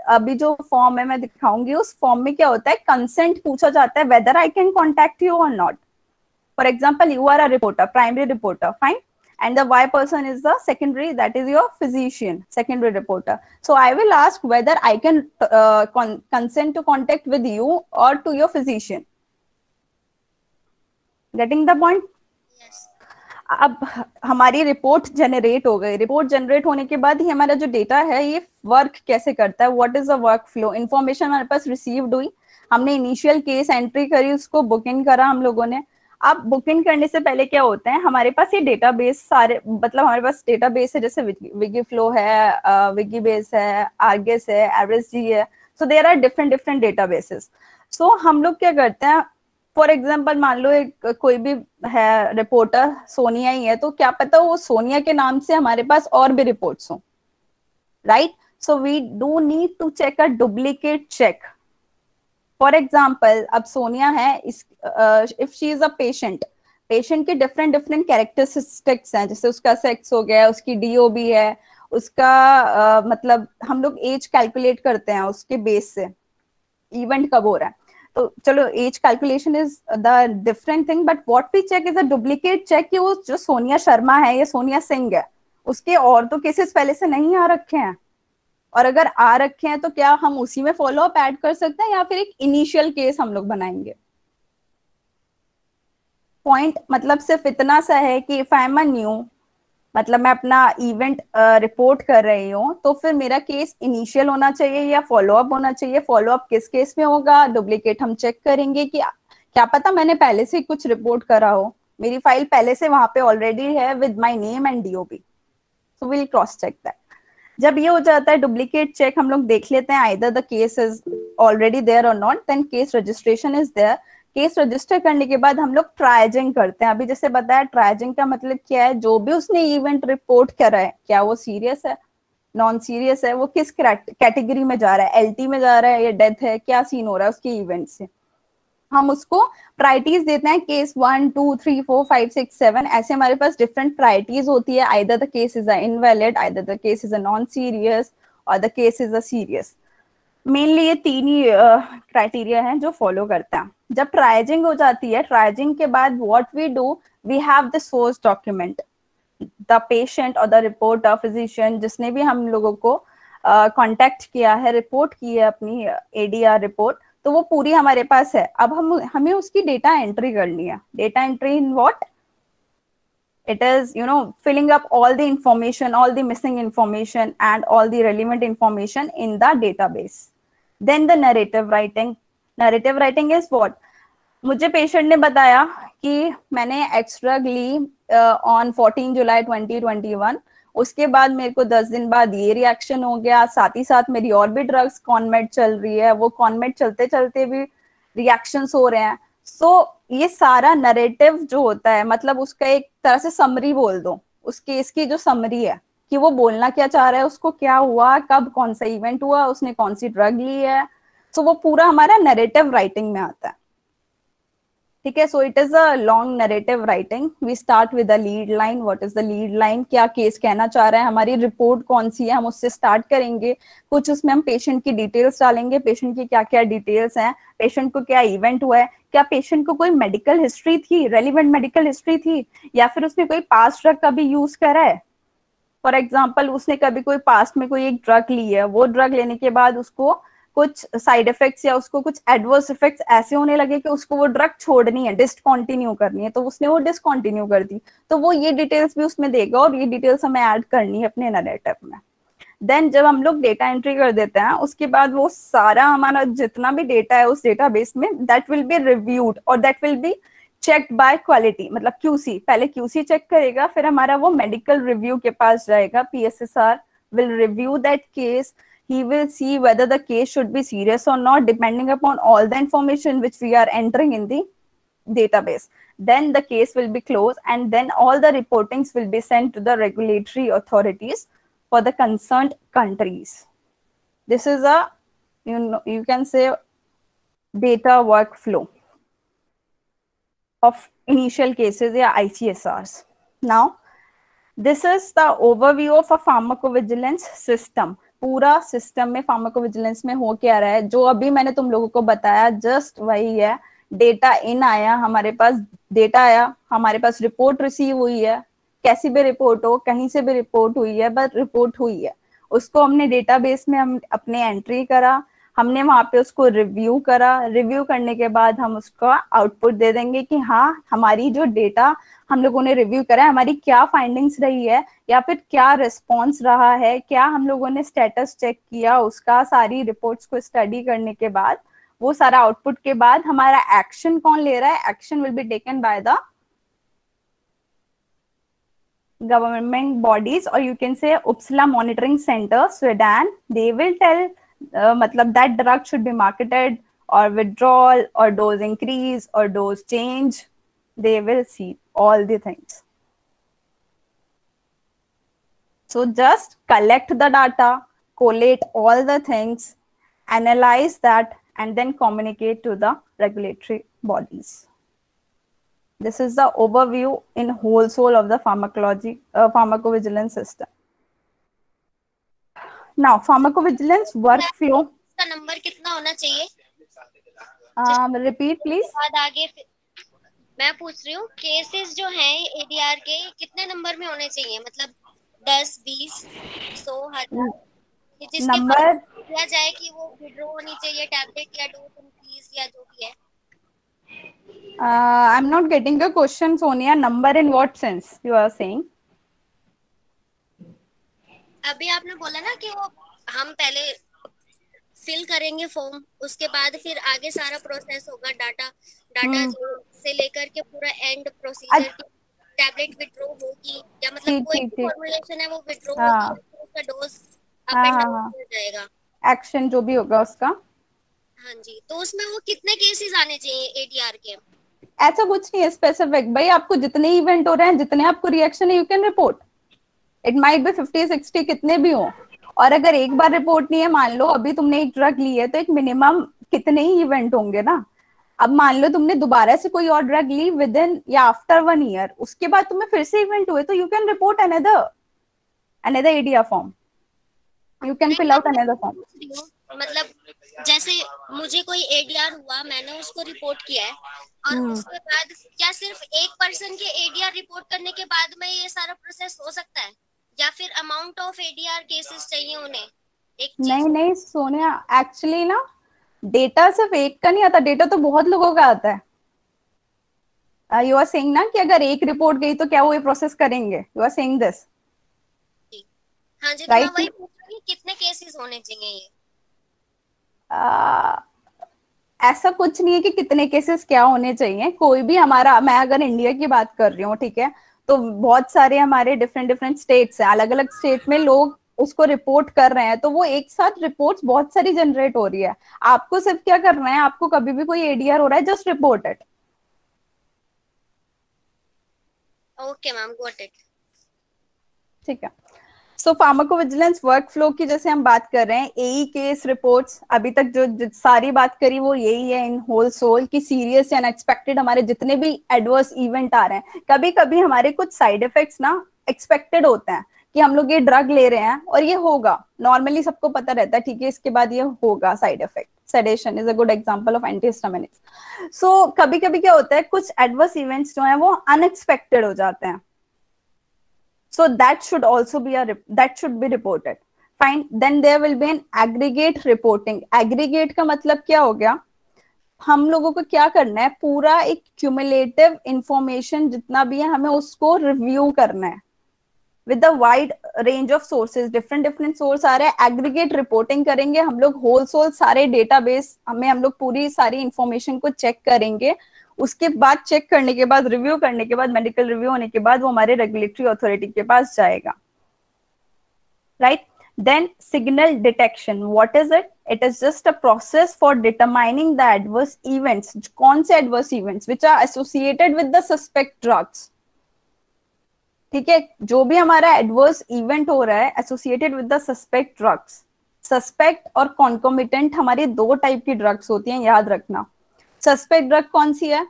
अभी जो फॉर्म है, मैं दिखाऊँगी, उस फॉर्म में क्या होता है? कंसेंट पूछा जाता है whether I can contact you और not for example you are a reporter primary reporter fine? And the y person is the secondary that is your physician secondary reporter so i will ask whether i can uh, con- consent to contact with you or to your physician getting the point yes अब हमारी report generate हो गई report generate होने के बाद ही हमारा जो data है ये वर्क कैसे करता है what is the workflow information हमारे पास रिसीव्ड हुई हमने इनिशियल केस एंट्री करी उसको बुकिंग करा हम लोगों ने अब बुकिंग करने से पहले क्या होता है, हमारे पास ये डेटाबेस सारे मतलब हमारे पास डेटाबेस है, जैसे विगी फ्लो है विगी बेस है आर्गेस है एवरेज जी है सो there are different different databases सो हम लोग क्या करते हैं फॉर एग्ज़ाम्पल मान लो एक कोई भी है रिपोर्टर सोनिया ही है तो क्या पता वो सोनिया के नाम से हमारे पास और भी रिपोर्ट्स हो right so we do need to check a duplicate check for example अब सोनिया है इस if she is a patient patient के डिफरेंट डिफरेंट कैरेक्टरिस्टिक्स हैं जैसे उसका सेक्स हो गया उसकी डीओबी है उसका uh, मतलब हम लोग एज कैलकुलेट करते हैं उसके बेस से इवेंट कब हो रहा है। तो चलो age calculation is the different thing but what we check is a duplicate check कि वो जो सोनिया शर्मा है या सोनिया सिंह है उसके और तो केसेस पहले से नहीं आ रखे हैं। और अगर आ रखे हैं तो क्या हम उसी में फॉलो अप ऐड कर सकते हैं या फिर एक इनिशियल केस हम लोग बनाएँगे? पॉइंट मतलब सिर्फ़ इतना सा है कि if I am a new मतलब मैं अपना इवेंट रिपोर्ट कर रही हूँ तो फिर मेरा केस इनिशियल होना चाहिए या फॉलो अप होना चाहिए? फॉलो अप किस केस में होगा? डुप्लीकेट हम चेक करेंगे कि क्या पता मैंने पहले से कुछ रिपोर्ट करा हो। मेरी फ़ाइल पहले से वहाँ पे ऑलरेडी है with my name and DOP so will cross check that जब ये हो जाता है डुप्लीकेट चेक हम लोग देख लेते हैं either the case is already there और not then case registration is there case register करने के बाद हम लोग ट्रायजिंग करते हैं। अभी जैसे बताया ट्राइजिंग का मतलब क्या है? जो भी उसने इवेंट रिपोर्ट करा है, क्या वो सीरियस है? नॉन सीरियस है, वो किस कैटेगरी में जा रहा है? एलटी में जा रहा है या डेथ है? क्या सीन हो रहा है उसके इवेंट से? हम उसको प्रायोरिटीज देते हैं case one two three four five six seven ऐसे हमारे पास डिफरेंट प्रायोरिटीज होती है। Either the case is a invalid either the case is a non serious और the case is a serious mainly ये तीन ही क्राइटेरिया हैं जो फॉलो करता है। जब ट्राइजिंग हो जाती है ट्राइजिंग के बाद what we do we have the source document the patient और द रिपोर्ट फिजिशियन जिसने भी हम लोगों को कांटेक्ट uh, किया है रिपोर्ट की है अपनी एडीआर रिपोर्ट तो वो पूरी हमारे पास है। अब हम, हमें उसकी डेटा एंट्री कर लिया data entry in what it is you know filling up all the information all the missing information and all the relevant information in the database then the narrative writing narrative writing is what मुझे patient ने बताया कि मैंने extra Lee on fourteen July twenty twenty one उसके बाद मेरे को 10 दिन बाद ये रिएक्शन हो गया। साथ ही साथ मेरी और भी ड्रग्स कॉन्मेट चल रही है। वो कॉन्मेट चलते चलते भी रिएक्शन हो रहे हैं। सो so, ये सारा नरेटिव जो होता है मतलब उसका एक तरह से समरी बोल दो। उस केस की जो समरी है कि वो बोलना क्या चाह रहा है उसको क्या हुआ कब कौन सा इवेंट हुआ उसने कौन सी ड्रग ली है। सो so, वो पूरा हमारा नरेटिव राइटिंग में आता है। ठीक है? So it is a long narrative writing we start with the lead line what is the lead line क्या केस कहना चाह रहा है? हमारी रिपोर्ट कौन सी है? हम उससे स्टार्ट करेंगे। कुछ उसमें हम पेशेंट की डिटेल्स डालेंगे। पेशेंट की क्या क्या डिटेल्स हैं? पेशेंट को क्या इवेंट हुआ है? क्या पेशेंट को कोई मेडिकल हिस्ट्री थी? रेलिवेंट मेडिकल हिस्ट्री थी? या फिर उसने कोई पास्ट ड्रग कभी यूज़ करा है? फॉर एग्ज़ाम्पल उसने कभी कोई पास्ट में कोई एक ड्रग ली है। वो ड्रग लेने के बाद उसको कुछ साइड इफेक्ट्स या उसको कुछ एडवर्स इफेक्ट्स ऐसे होने लगे कि उसको वो ड्रग छोड़नी है डिसकॉन्टिन्यू करनी है तो उसने वो डिसकॉन्टिन्यू कर दी। तो वो ये डिटेल्स भी उसमें देगा और ये डिटेल्स हमें ऐड करनी है अपने नरेटिव में। देन जब हम लोग डेटा एंट्री कर देते हैं, उसके बाद वो सारा हमारा जितना भी डेटा है उस डेटाबेस में दैट विल बी रिव्यूड और that will be checked by quality मतलब क्यूसी पहले क्यूसी चेक करेगा, फिर हमारा वो मेडिकल रिव्यू के पास जाएगा PSSR will review that case he will see whether the case should be serious or not depending upon all the information which we are entering in the database then the case will be closed and then all the reportings will be sent to the regulatory authorities for the concerned countries this is a you know you can say data workflow of initial cases yeah ICSRs. Now, this is the overview of a pharmacovigilance system. पूरा system में pharmacovigilance में हो क्या रहा है। जो अभी मैंने तुम लोगों को बताया जस्ट वही है। डेटा इन आया हमारे पास डेटा आया, हमारे पास रिपोर्ट रिसीव हुई है। कैसी भी रिपोर्ट हो, कहीं से भी रिपोर्ट हुई है बट रिपोर्ट हुई है। उसको हमने डेटाबेस में हम अपने एंट्री करा। हमने वहाँ पे उसको रिव्यू करा। रिव्यू करने के बाद हम उसका आउटपुट दे देंगे कि हाँ हमारी जो डेटा हम लोगों ने रिव्यू करा है हमारी क्या फाइंडिंग्स रही है या फिर क्या रिस्पॉन्स रहा है क्या हम लोगों ने स्टेटस चेक किया उसका सारी रिपोर्ट्स को स्टडी करने के बाद वो सारा आउटपुट के बाद हमारा एक्शन कौन ले रहा है? Action will be taken by the government bodies or you can say Uppsala Monitoring Center, Sweden, they will tell uh, that drug should be marketed or withdrawal or dose increase or dose change. They will see all the things. So just collect the data, collate all the things, analyze that, and then communicate to the regulatory bodies. This is the overview in whole soul of the pharmacology, uh, pharmacovigilance system. Now pharmacovigilance workflow का number कितना होना चाहिए? Repeat please आगे मैं पूछ रही हूँ cases जो हैं एडीआर के कितने नंबर में होने चाहिए? मतलब दस बीस सो हज़ार नंबर किया जाए कि वो विड्रो होनी चाहिए टैबलेट या डोज इंक्रीज या जो भी है। I am not getting a question Sonia number in what sense you are saying अभी आपने बोला ना कि वो हम पहले फिल करेंगे फॉर्म उसके बाद फिर आगे सारा प्रोसेस होगा डाटा डाटा हम्म। से लेकर के पूरा एंड प्रोसीजर टैबलेट विड्रॉ होगी या मतलब ठीक, कोई ठीक। फॉर्मुलेशन है वो विड्रॉ हाँ। होगी उसका डोज अप हाँ, एंड हाँ, डाउन हाँ। हो जाएगा एक्शन जो भी होगा उसका हाँ जी तो उसमें वो कितने केसेस आने चाहिए एडीआर के ऐसा कुछ नहीं है स्पेसिफिक भाई आपको जितने इवेंट हो रहे हैं जितने आपको रिएक्शन है you can report it might be fifty sixty कितने भी हो। और अगर एक बार रिपोर्ट नहीं है मान लो अभी तुमने एक ड्रग ली है तो एक मिनिमम कितने ही इवेंट होंगे ना। अब मान लो तुमने दोबारा से कोई और ड्रग ली विद इन या आफ्टर वन ईयर उसके बाद तुम्हें फिर से इवेंट हुए तो you can report another another ADR form you can fill out another form मतलब जैसे मुझे कोई एडीआर हुआ मैंने उसको रिपोर्ट किया है और हम्म। उसके बाद क्या सिर्फ़ एक पर्सन के एडीआर रिपोर्ट करने के बाद में ये सारा प्रोसेस हो सकता है? या फिर अमाउंट ऑफ़ एडीआर केसेस चाहिए उन्हें? एक नहीं नहीं सोनिया एक्चुअली ना डेटा सिर्फ़ एक का नहीं आता डेटा तो बहुत लोगों का आता है। यू आर सेइंग ना कि अगर एक रिपोर्ट गई तो क्या वो ये प्रोसेस करेंगे? यू आर सेइंग दिस हाँ जी तो मैं right? वही पूछ रही हूँ कितने केसेस होने चाहिए ये? ऐसा कुछ नहीं है कि कितने केसेस क्या होने चाहिए। कोई भी हमारा मैं अगर इंडिया की बात कर रही हूँ ठीक है? तो बहुत सारे हमारे डिफरेंट डिफरेंट स्टेट्स हैं। अलग अलग स्टेट में लोग उसको रिपोर्ट कर रहे हैं तो वो एक साथ रिपोर्ट्स बहुत सारी जनरेट हो रही है। आपको सिर्फ़ क्या करना है आपको कभी भी कोई एडीआर हो रहा है just report it okay ma'am got it ठीक है। सो फार्माकोविजिलेंस वर्कफ्लो की जैसे हम बात कर रहे हैं एई केस रिपोर्ट्स अभी तक जो सारी बात करी वो यही है इन होल सोल की सीरियस अनएक्सपेक्टेड हमारे जितने भी एडवर्स इवेंट आ रहे हैं कभी कभी हमारे कुछ साइड इफेक्ट्स ना एक्सपेक्टेड होते हैं कि हम लोग ये ड्रग ले रहे हैं और ये होगा। नॉर्मली सबको पता रहता है, ठीक है, इसके बाद ये होगा side effect sedation is a good example of antihistaminics so कभी कभी क्या होता है, कुछ एडवर्स इवेंट्स जो हैं वो अनएक्सपेक्टेड हो जाते हैं। So that should also be a that should be reported. Fine. Then there will be an aggregate reporting. Aggregate का मतलब क्या हो गया? हम लोगों को क्या करना है? पूरा एक क्यूमुलेटिव इंफॉर्मेशन जितना भी है, हमें उसको रिव्यू करना है. With the wide range of sources different different source आ रहे हैं एग्रीगेट रिपोर्टिंग करेंगे, हम लोग होल सोल सारे डेटाबेस हमें हम लोग पूरी सारी इंफॉर्मेशन को चेक करेंगे उसके बाद चेक करने के बाद रिव्यू करने के बाद मेडिकल रिव्यू होने के बाद वो हमारे रेगुलेटरी अथॉरिटी के पास जाएगा। Right then signal detection what is it it is just a process for determining the adverse events कौन से adverse events which are associated with the suspect drugs ठीक है? जो भी हमारा एडवर्स इवेंट हो रहा है associated with the suspect drugs suspect और कॉन्कोमिटेंट हमारी दो टाइप की ड्रग्स होती हैं, याद रखना। सस्पेक्ट ड्रग कौन सी है?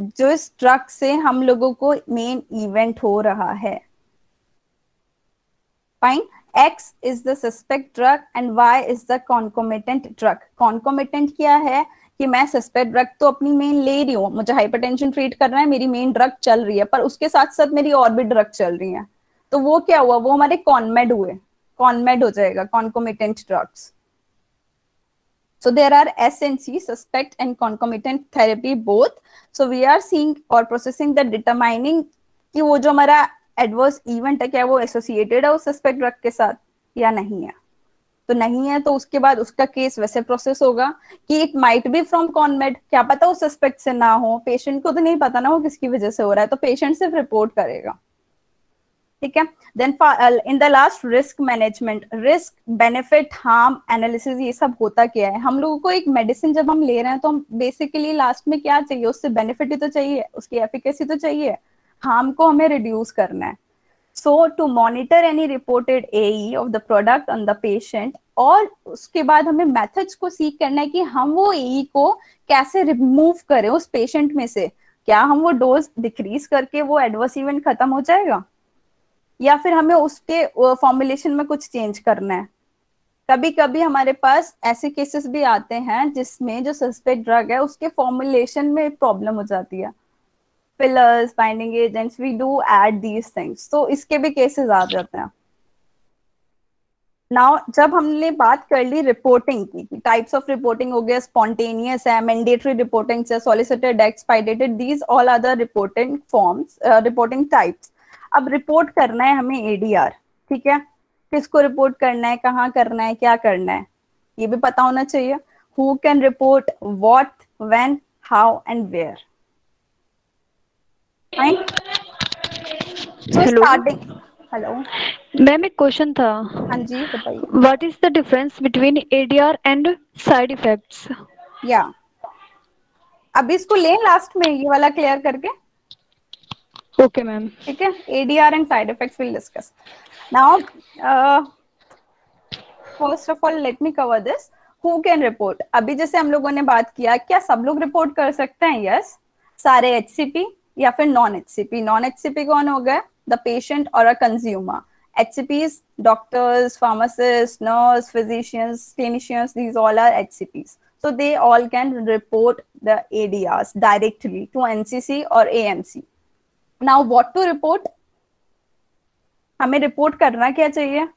जो इस ड्रग से हम लोगों को मेन इवेंट हो रहा है। Fine X is the suspect drug and Y is the concomitant drug concomitant क्या है? कि मैं सस्पेक्ट ड्रग तो अपनी मेन ले रही हूँ। मुझे हाइपरटेंशन ट्रीट करना है, मेरी मेन ड्रग चल रही है, पर उसके साथ साथ मेरी और भी ड्रग चल रही है। तो वो क्या हुआ? वो हमारे कॉनमेड हुए। कॉनमेड हो जाएगा। Concomitant drugs So there are SNC, suspect and concomitant therapy both. So we are seeing or processing the determining कि वो जो हमारा adverse event है क्या वो associated है उस suspect drug के साथ या नहीं है तो नहीं है तो उसके बाद उसका केस वैसे प्रोसेस होगा कि it might be from conmed क्या पता वो सस्पेक्ट से ना हो पेशेंट को तो नहीं पता ना वो किसकी वजह से हो रहा है तो पेशेंट सिर्फ़ रिपोर्ट करेगा ठीक है? Then in the last risk management risk benefit harm analysis ये सब होता क्या है? हम लोगों को एक मेडिसिन जब हम ले रहे हैं तो हम बेसिकली लास्ट में क्या चाहिए? उससे बेनिफिट ही तो चाहिए, उसकी एफिकेसी तो चाहिए। हार्म को हमें रिड्यूस करना है। So to monitor any reported a of the product on the patient और उसके बाद हमें मेथड्स को सीख करना है कि हम वो ए को कैसे रिमूव करें उस पेशेंट में से। क्या हम वो डोज डिक्रीज करके वो एडवर्स इवेंट खत्म हो जाएगा? या फिर हमें उसके फॉर्मुलेशन में कुछ चेंज करना है। कभी कभी हमारे पास ऐसे केसेस भी आते हैं जिसमें जो सस्पेक्ट ड्रग है, उसके फॉर्मुलेशन में प्रॉब्लम हो जाती है। Fillers binding agents we do add these things तो इसके भी केसेस आ जाते हैं। नाउ जब हमने बात कर ली रिपोर्टिंग की टाइप्स ऑफ़ रिपोर्टिंग हो गया स्पॉन्टेनियस है मैंडेटरी रिपोर्टिंग है solicited expedited these all other reporting forms reporting types अब रिपोर्ट करना है हमें एडीआर ठीक है? किसको रिपोर्ट करना है कहाँ करना है क्या करना है? ये भी पता होना चाहिए। Who can report what when how and where. Starting hello ma'am एक क्वेश्चन था। हाँ जी बताइए। What is the difference between ADR and side effects या अभी इसको लें लास्ट में ये वाला क्लियर करके। ओके मैम ठीक है? ADR and side effects will discuss now first of all let me cover this who can report अभी जैसे हम लोगों ने बात किया क्या सब लोग रिपोर्ट कर सकते हैं? Yes yes. सारे एचसीपी या फिर नॉन एचसीपी नॉन एचसीपी कौन हो गए? द पेशेंट और a consumer HCPs, doctors, pharmacists, nurse, physicians, clinicians, these all are HCPs. So they all can report the ADRs directly to NCC or AMC. Now, what to report? हमें report करना क्या चाहिए?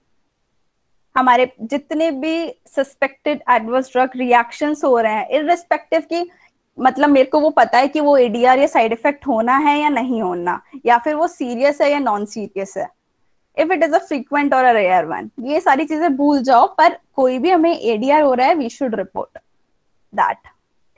हमारे जितने भी suspected adverse drug reactions हो रहे हैं इररिस्पेक्टिव की मतलब मेरे को वो पता है कि वो एडीआर या साइड इफ़ेक्ट होना है या नहीं होना या फिर वो सीरियस है या नॉन सीरियस है। If it is a frequent और अ रेयर वन ये सारी चीज़ें भूल जाओ पर कोई भी हमें एडीआर हो रहा है वी शुड रिपोर्ट दैट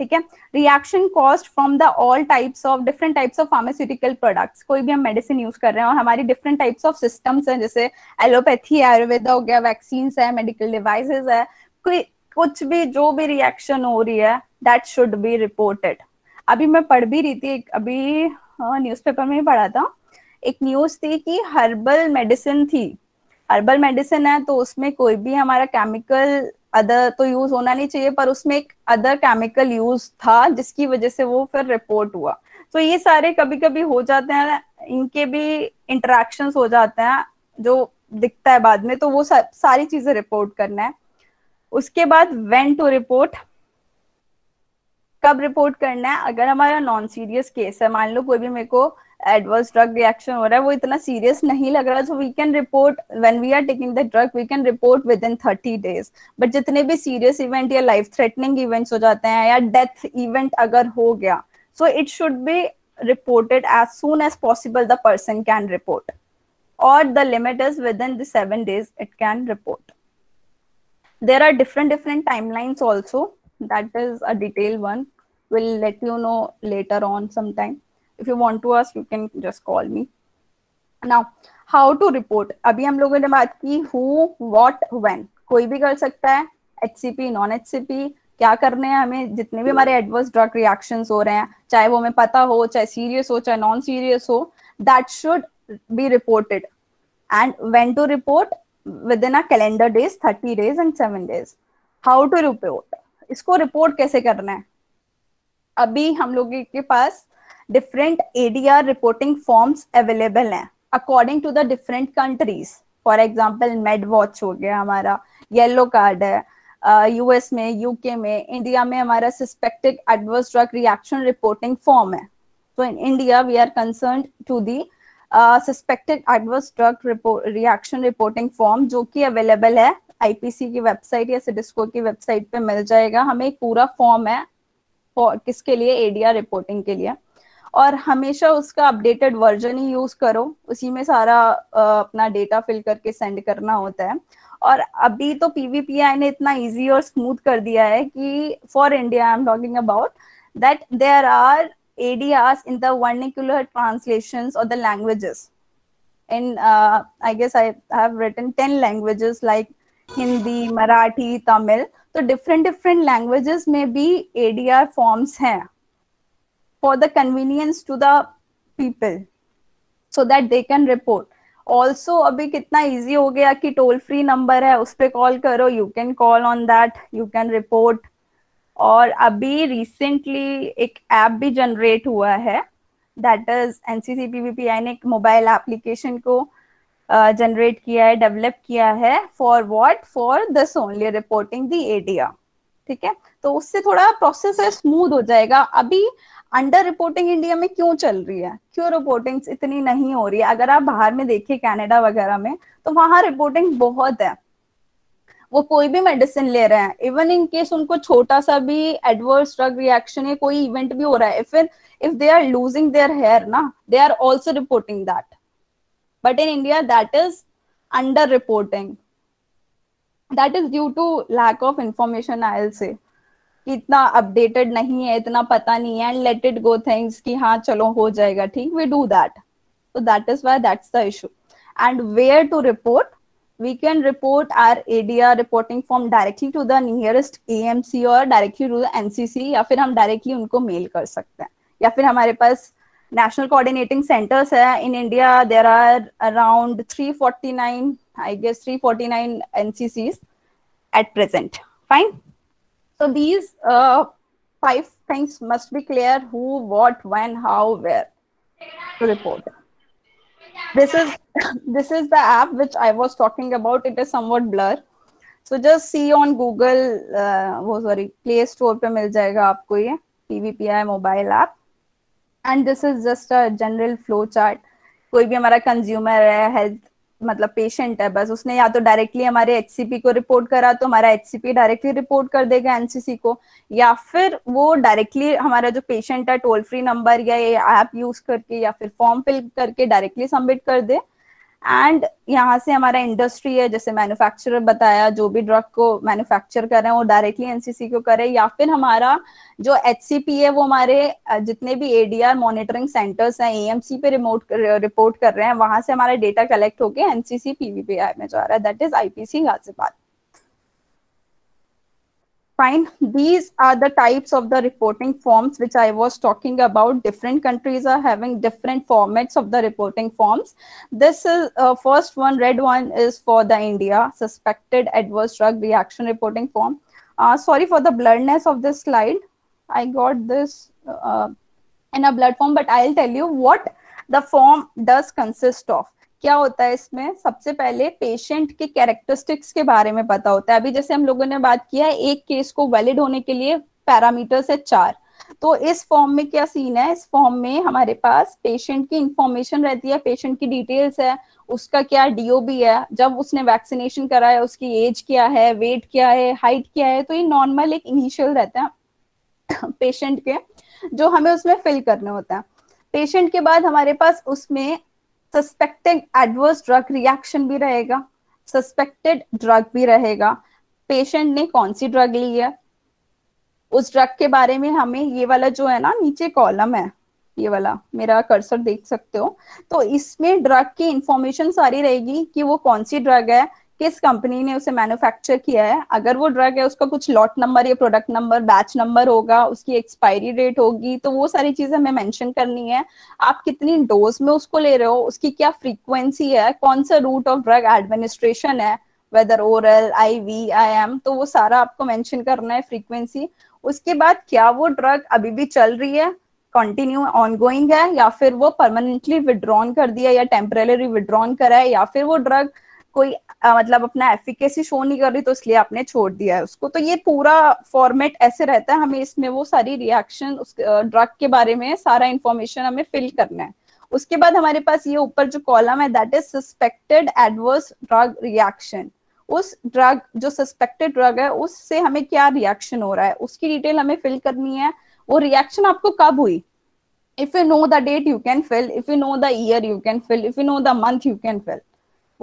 ठीक है? Reaction caused from the all types of different types of pharmaceutical products कोई भी हम मेडिसिन यूज़ कर रहे हैं और हमारी डिफरेंट टाइप्स ऑफ़ सिस्टम्स हैं, जैसे एलोपैथी है आयुर्वेदा हो गया वैक्सीन है मेडिकल डिवाइसेस है। कोई, कुछ भी, जो भी रिएक्शन हो रही है दैट शुड बी रिपोर्टेड अभी मैं पढ़ भी रही थी अभी न्यूज़पेपर में ही पढ़ा था। एक न्यूज़ थी कि हर्बल मेडिसिन थी। हर्बल मेडिसिन है तो उसमें कोई भी हमारा केमिकल अदर तो यूज़ होना नहीं चाहिए पर उसमें एक अदर केमिकल यूज़ था जिसकी वजह से वो फिर रिपोर्ट हुआ। तो ये सारे कभी कभी हो जाते हैं इनके भी इंटरेक्शन हो जाते हैं जो दिखता है बाद में तो वो सा, सारी चीज़ें रिपोर्ट करना है। उसके बाद वेन टू रिपोर्ट कब रिपोर्ट करना है अगर हमारा नॉन सीरियस केस है मान लो कोई भी मेरे को एडवर्स ड्रग रिएक्शन हो रहा है, वो इतना सीरियस नहीं लग रहा so we can report when we are taking the drug we can report within thirty days but जितने भी सीरियस इवेंट या लाइफ थ्रेटनिंग इवेंट्स हो जाते हैं या डेथ इवेंट अगर हो गया so it should be reported as soon as possible the person can report or the limit is within the seven days it can report. There are different different timelines also. That is a detailed one. We'll let you know later on sometime. If you want to ask you can just call me now how to report अभी हम लोगों ने बात की who what when कोई भी कर सकता है HCP नॉन HCP क्या करने हैं हमें जितने भी हमारे एडवर्स ड्रग रिएक्शंस हो रहे हैं चाहे वो हमें पता हो चाहे सीरियस हो चाहे नॉन सीरियस हो that should be reported and when to report within a calendar days 30 days and 7 days how to report इसको रिपोर्ट कैसे करना है अभी हम लोगों के पास different ADR reporting forms available हैं according to the different countries for example MedWatch हो गया हमारा येलो कार्ड है यूएस uh, में यूके में इंडिया में हमारा suspected adverse drug reaction reporting form है. So in india we are concerned to the suspected adverse drug reaction reporting form जो कि अवेलेबल है आईपीसी की वेबसाइट या सिडिस्को की वेबसाइट पे मिल जाएगा। हमें पूरा फॉर्म है किसके लिए? एडीआर रिपोर्टिंग के लिए। और हमेशा उसका अपडेटेड वर्जन ही यूज़ करो। उसी में सारा अपना डेटा फिल करके सेंड करना होता है। और अभी तो पीवीपीआई ने इतना इजी और स्मूथ कर दिया है कि for India I am talking about that there are ADR in the vernacular translation और the languages in I guess I ten languages like Hindi Marathi Tamil तो डिफरेंट डिफरेंट लैंग्वेजेस में भी ADR forms हैं। For the convenience to the people so that they can report. Also अभी कितना easy हो गया कि टोल फ्री नंबर है उस पर कॉल करो you can call on that you can report और अभी रिसेंटली एक ऐप भी जनरेट हुआ है दैट इज़ एनसीसी पीवीपीआई ने एक मोबाइल एप्लीकेशन को जनरेट uh, किया है डेवलप किया है for what for this only reporting the ADR ठीक है? तो उससे थोड़ा प्रोसेस स्मूथ हो जाएगा। अभी अंडर रिपोर्टिंग इंडिया में क्यों चल रही है? क्यों रिपोर्टिंग इतनी नहीं हो रही है? अगर आप बाहर में देखिए कनाडा वगैरह में तो वहाँ रिपोर्टिंग बहुत है। वो कोई भी मेडिसिन ले रहे हैं। इवन इन केस उनको छोटा सा भी एडवर्स ड्रग रिएक्शन या कोई इवेंट भी हो रहा है फिर if they are losing their hair ना they are also reporting that but in India that is under reporting that is due to lack of information I say कि इतना अपडेटेड नहीं है इतना पता नहीं है and let it go things कि हाँ चलो हो जाएगा ठीक we do that so that is why that's the issue and where to report we can report our ADR reporting form directly to the nearest AMC or directly to the NCC या फिर हम directly उनको mail कर सकते हैं या फिर हमारे पास national coordinating centers है in India there are around 349 I guess 349 NCCs at present fine so these uh, five things must be clear who what when how where to report this is [laughs] this is the app which i was talking about it is somewhat blur so just see on google uh, वो sorry play store पे मिल जाएगा आपको ये pvpi mobile app and this is just a general flow chart कोई भी हमारा consumer है health मतलब पेशेंट है, बस उसने या तो डायरेक्टली हमारे एचसीपी को रिपोर्ट करा तो हमारा एचसीपी डायरेक्टली रिपोर्ट कर देगा एनसीसी को, या फिर वो डायरेक्टली हमारा जो पेशेंट है टोल फ्री नंबर या ये ऐप यूज़ करके या फिर फॉर्म फिल करके डायरेक्टली सबमिट कर दे। एंड यहाँ से हमारा इंडस्ट्री है, जैसे मैन्युफैक्चरर बताया, जो भी ड्रग को मैन्युफैक्चर कर रहे हैं, वो डायरेक्टली एनसीसी को करे, या फिर हमारा जो एचसीपी है, वो हमारे जितने भी एडीआर मॉनिटरिंग सेंटर्स हैं एएमसी पे रिमोट रिपोर्ट कर रहे हैं, वहाँ से हमारा डेटा कलेक्ट होके एनसीसी पीवीपीआई में जा रहा है that is IPC Ghaziabad fine. These are the types of the reporting forms which i was talking about. Different countries are having different formats of the reporting forms. This is uh, first one red one is for the india suspected adverse drug reaction reporting form. Uh, sorry for the blurriness of this slide. I got this uh, in a blood form but i'll tell you what the form does consist of क्या होता है इसमें? सबसे पहले patient के characteristics के बारे में पता होता है। अभी जैसे हम लोगों ने बात किया है, एक केस को वैलिड होने के लिए पैरामीटर्स है चार। तो इस फॉर्म में क्या सीन है? इस फॉर्म में हमारे पास पेशेंट की इंफॉर्मेशन रहती है पेशेंट की डिटेल्स है, उसका क्या डीओबी है, जब उसने वैक्सीनेशन करा है उसकी एज क्या है वेट क्या है हाइट क्या है तो ये नॉर्मल एक इनिशियल रहता है पेशेंट के, जो हमें उसमें फिल करने होता है। पेशेंट के बाद हमारे पास उसमें सस्पेक्टेड एडवर्स ड्रग रिएक्शन भी रहेगा सस्पेक्टेड ड्रग भी रहेगा। पेशेंट ने कौन सी ड्रग ली है? उस ड्रग के बारे में हमें ये वाला जो है ना, नीचे कॉलम है, ये वाला, मेरा कर्सर देख सकते हो। तो इसमें ड्रग की इंफॉर्मेशन सारी रहेगी कि वो कौन सी ड्रग है किस कंपनी ने उसे मैन्युफैक्चर किया है? अगर वो ड्रग है, उसका कुछ लॉट नंबर या प्रोडक्ट नंबर बैच नंबर होगा, उसकी एक्सपायरी डेट होगी तो वो सारी चीज़ें हमें मेंशन करनी है। आप कितनी डोज में उसको ले रहे हो, उसकी क्या फ्रीक्वेंसी है, कौन सा रूट ऑफ़ ड्रग एडमिनिस्ट्रेशन है whether oral I V I M तो वो सारा आपको मेंशन करना है फ्रीक्वेंसी उसके बाद क्या वो ड्रग अभी भी चल रही है कंटिन्यू ऑनगोइंग है, या फिर वो परमानेंटली विड्रॉन कर दिया या टेम्पररी विड्रॉन करा है, या फिर वो ड्रग कोई आ, मतलब अपना एफिकेसी शो नहीं कर रही तो इसलिए आपने छोड़ दिया है उसको। तो ये पूरा फॉर्मेट ऐसे रहता है हमें इसमें वो सारी रिएक्शन उस ड्रग के बारे में सारा इंफॉर्मेशन हमें फिल करना है। उसके बाद हमारे पास ये ऊपर जो कॉलम है that is suspected adverse drug reaction उस ड्रग जो सस्पेक्टेड ड्रग है उससे हमें क्या रिएक्शन हो रहा है उसकी डिटेल हमें फिल करनी है। वो रिएक्शन आपको कब हुई? If you know the date you can fill. If you know the year you can fill. If you know the month you can fill.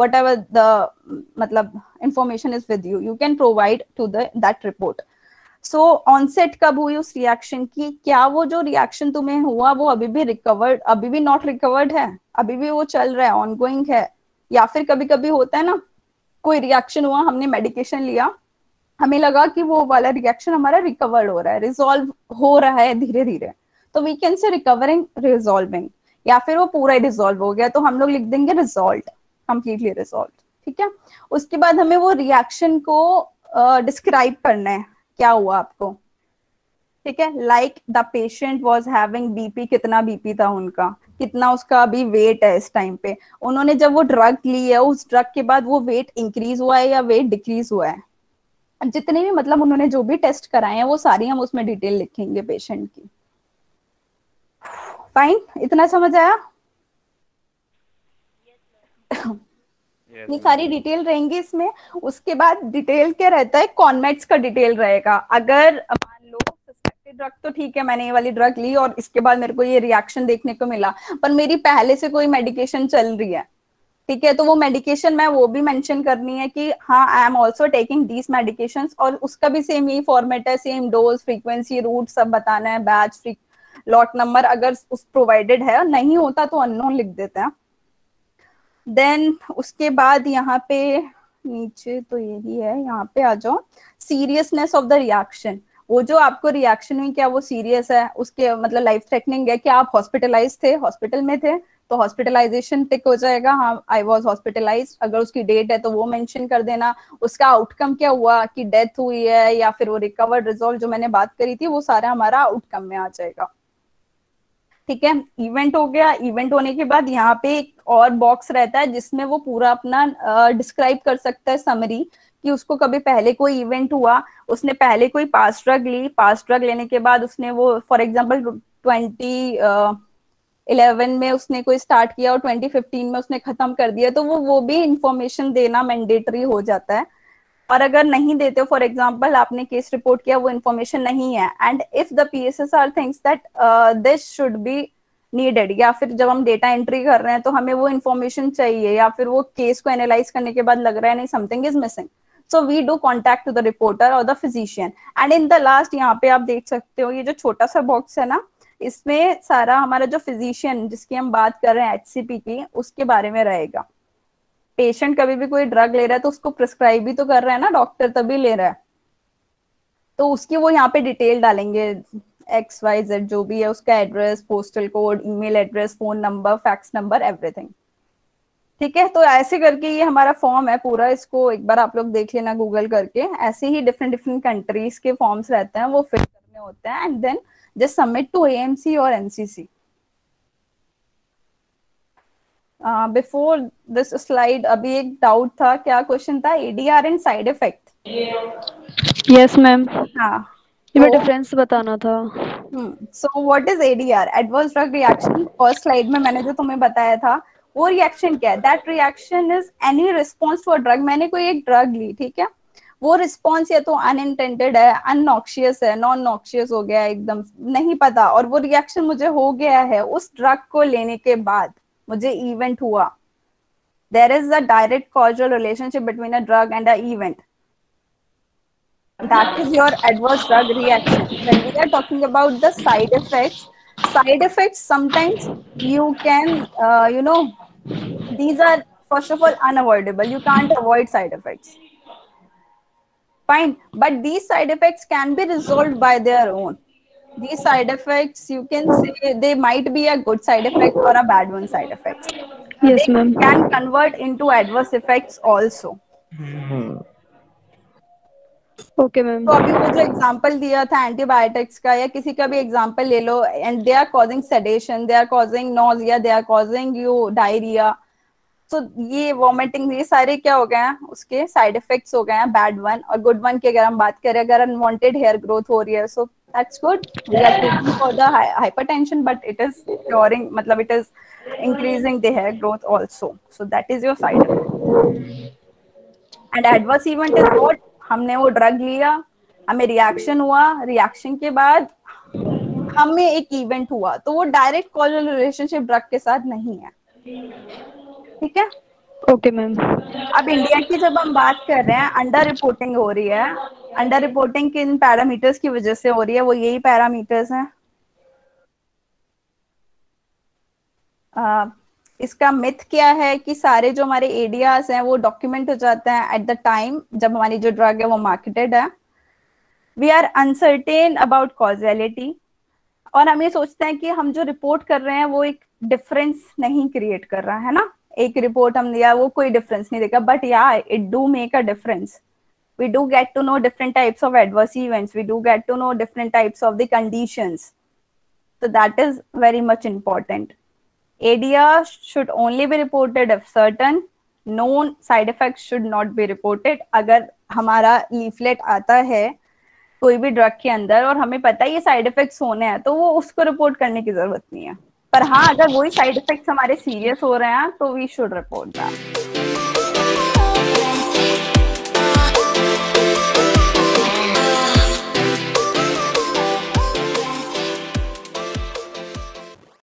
Whatever the matlab information is with you you can provide to the, that report. So onset कब हुई उस reaction की? क्या वो जो reaction तुम्हें हुआ, वो अभी भी रिकवर्ड अभी भी नॉट रिकवर्ड है? अभी भी वो चल रहा है ऑनगोइंग है? या फिर कभी कभी होता है ना, कोई रिएक्शन हुआ, हमने मेडिकेशन लिया, हमें लगा कि वो वाला रिएक्शन हमारा रिकवर्ड हो रहा है रिजॉल्व हो रहा है धीरे धीरे तो we can say recovering resolving या फिर वो पूरा ही रिजॉल्व हो गया तो हम लोग लिख देंगे रिजॉल्व कंप्लीटली रिजॉल्व ठीक है? उसके बाद हमें वो रिएक्शन को डिस्क्राइब uh, करना है क्या हुआ आपको? ठीक है? Like the patient was having BP कितना बीपी था उनका? कितना उसका अभी वेट है इस टाइम पे? उन्होंने जब वो ड्रग ली है उस ड्रग के बाद वो वेट इंक्रीज हुआ है या वेट डिक्रीज हुआ है? जितने भी मतलब उन्होंने जो भी टेस्ट कराए हैं वो सारी हम उसमें डिटेल लिखेंगे पेशेंट की। फाइन इतना समझ आया? ये सारी डिटेल रहेंगी इसमें। उसके बाद डिटेल क्या रहता है? कॉन्मेट्स का डिटेल रहेगा। अगर मान लो सस्पेक्टेड ड्रग तो ठीक है मैंने ये वाली ड्रग ली और इसके बाद मेरे को ये रिएक्शन देखने को मिला। पर मेरी पहले से कोई मेडिकेशन चल रही है। ठीक है तो वो मेडिकेशन मैं वो भी मेंशन करनी है कि हाँ I am also taking these medication और उसका भी सेम यही फॉर्मेट है सेम डोज फ्रीक्वेंसी रूट सब बताना है बैच लॉट नंबर अगर उस प्रोवाइडेड है नहीं होता तो अननोन लिख देते हैं। देन उसके बाद यहाँ पे नीचे तो यही है, यहाँ पे आ जाओ। सीरियसनेस ऑफ़ द रिएक्शन वो जो आपको रिएक्शन हुई, क्या वो सीरियस है? उसके मतलब लाइफ थ्रेटनिंग है क्या आप हॉस्पिटलाइज थे हॉस्पिटल में थे तो हॉस्पिटलाइजेशन टिक हो जाएगा। हाँ आई वॉज़ हॉस्पिटलाइज अगर उसकी डेट है तो वो मेंशन कर देना। उसका आउटकम क्या हुआ? कि डेथ हुई है या फिर वो रिकवर्ड रिजॉल्व जो मैंने बात करी थी, वो सारा हमारा आउटकम में आ जाएगा। ठीक है? इवेंट हो गया। इवेंट होने के बाद यहाँ पे एक और बॉक्स रहता है जिसमें वो पूरा अपना डिस्क्राइब कर सकता है समरी कि उसको कभी पहले कोई इवेंट हुआ, उसने पहले कोई पास ड्रग ली। पास ड्रग लेने के बाद उसने वो फॉर एग्ज़ाम्पल ट्वेंटी इलेवन में उसने कोई स्टार्ट किया और ट्वेंटी फिफ्टीन में उसने खत्म कर दिया तो वो वो भी इंफॉर्मेशन देना मैंडेटरी हो जाता है। और अगर नहीं देते फॉर एग्ज़ाम्पल आपने केस रिपोर्ट किया, वो इन्फॉर्मेशन नहीं है and if the P S S R things that this should be needed या फिर जब हम डेटा एंट्री कर रहे हैं तो हमें वो इन्फॉर्मेशन चाहिए, या फिर वो केस को एनालाइज करने के बाद लग रहा है, नहीं something is missing so we do contact to the reporter और the physician and in the last यहाँ पे आप देख सकते हो, ये जो छोटा सा बॉक्स है ना, इसमें सारा हमारा जो फिजिशियन जिसकी हम बात कर रहे हैं एचसीपी की, उसके बारे में रहेगा। पेशेंट कभी भी कोई ड्रग ले रहा है तो उसको प्रिस्क्राइब भी तो कर रहा है ना, डॉक्टर तभी ले रहा है। तो उसकी वो यहाँ पे डिटेल डालेंगे एक्स वाई जेड जो भी है, उसका address postal code email address phone number fax number everything ठीक है तो ऐसे करके ये हमारा फॉर्म है पूरा, इसको एक बार आप लोग देख लेना गूगल करके। ऐसे ही डिफरेंट डिफरेंट कंट्रीज़ के फॉर्म्स रहते हैं, वो फिल करने होते हैं and then just submit to AMC और एनसीसी बिफोर दिस स्लाइड अभी एक डाउट था क्या क्वेश्चन था? ADR and side effect yes ma'am हाँ डिफरेंस बताना था। So what is ADR adverse drug reaction first slide में मैंने जो तुम्हें बताया था वो रिएक्शन क्या है? That reaction is any response to a drug मैंने कोई एक ड्रग ली ठीक है? वो रिस्पॉन्स या तो अनइंटेंडेड है अनऑक्शियस है नॉन नॉक्शियस हो गया एकदम नहीं पता। और वो रिएक्शन मुझे हो गया है उस ड्रग को लेने के बाद। मुझे इवेंट हुआ there is a direct causal relationship between a drug and a event that is your adverse drug reaction when we are talking about the side effects side effects sometimes you can uh, you know these are first of all unavoidable you can't avoid side effects fine but these side effects can be resolved by their own these side effects you can say they might be a good side effect or a bad one side effects yes ma'am. can convert into adverse effects also. Okay ma'am तो अभी वो जो example दिया था antibiotics का या किसी का भी एग्जांपल ले लो and they are causing sedation they are causing nausea they are causing you diarrhoea तो ये वॉमिटिंग ये सारे क्या हो गए हैं? उसके साइड इफेक्ट्स हो गए हैं बैड वन और गुड वन की अगर हम बात करें अगर अनवांटेड हेयर ग्रोथ हो रही है so that's good we are treating for the hypertension but it is curing मतलब it is increasing the hair growth also so that is your side effect and adverse event is what हमने वो drug लिया हमें reaction हुआ reaction के बाद हमें एक इवेंट हुआ। तो वो डायरेक्ट कॉजल रिलेशनशिप ड्रग के साथ नहीं है। ठीक है? ओके मैम अब इंडिया की जब हम बात कर रहे हैं अंडर रिपोर्टिंग हो रही है अंडर रिपोर्टिंग किन पैरामीटर्स की वजह से हो रही है, वो यही पैरामीटर्स हैं। इसका मिथ क्या है कि सारे जो हमारे एडियाज हैं, वो डॉक्यूमेंट हो जाते हैं एट द टाइम जब हमारी जो ड्रग है वो मार्केटेड है। We are uncertain about causality और हम ये सोचते हैं कि हम जो रिपोर्ट कर रहे हैं, वो एक डिफरेंस नहीं क्रिएट कर रहा, है ना? एक रिपोर्ट हम दिया वो कोई डिफरेंस नहीं देगा बट या it do make a difference we do get to know different types of adverse events we do get to know different types of the conditions so that is very much important ADR should only be reported if certain known side effects should not be reported. अगर हमारा leaflet आता है कोई भी drug के अंदर और हमें पता है ये साइड इफेक्ट्स होने हैं तो वो उसको रिपोर्ट करने की ज़रूरत नहीं है पर हाँ अगर वही साइड इफेक्ट्स हमारे सीरियस हो रहे हैं तो वी शुड रिपोर्ट दैट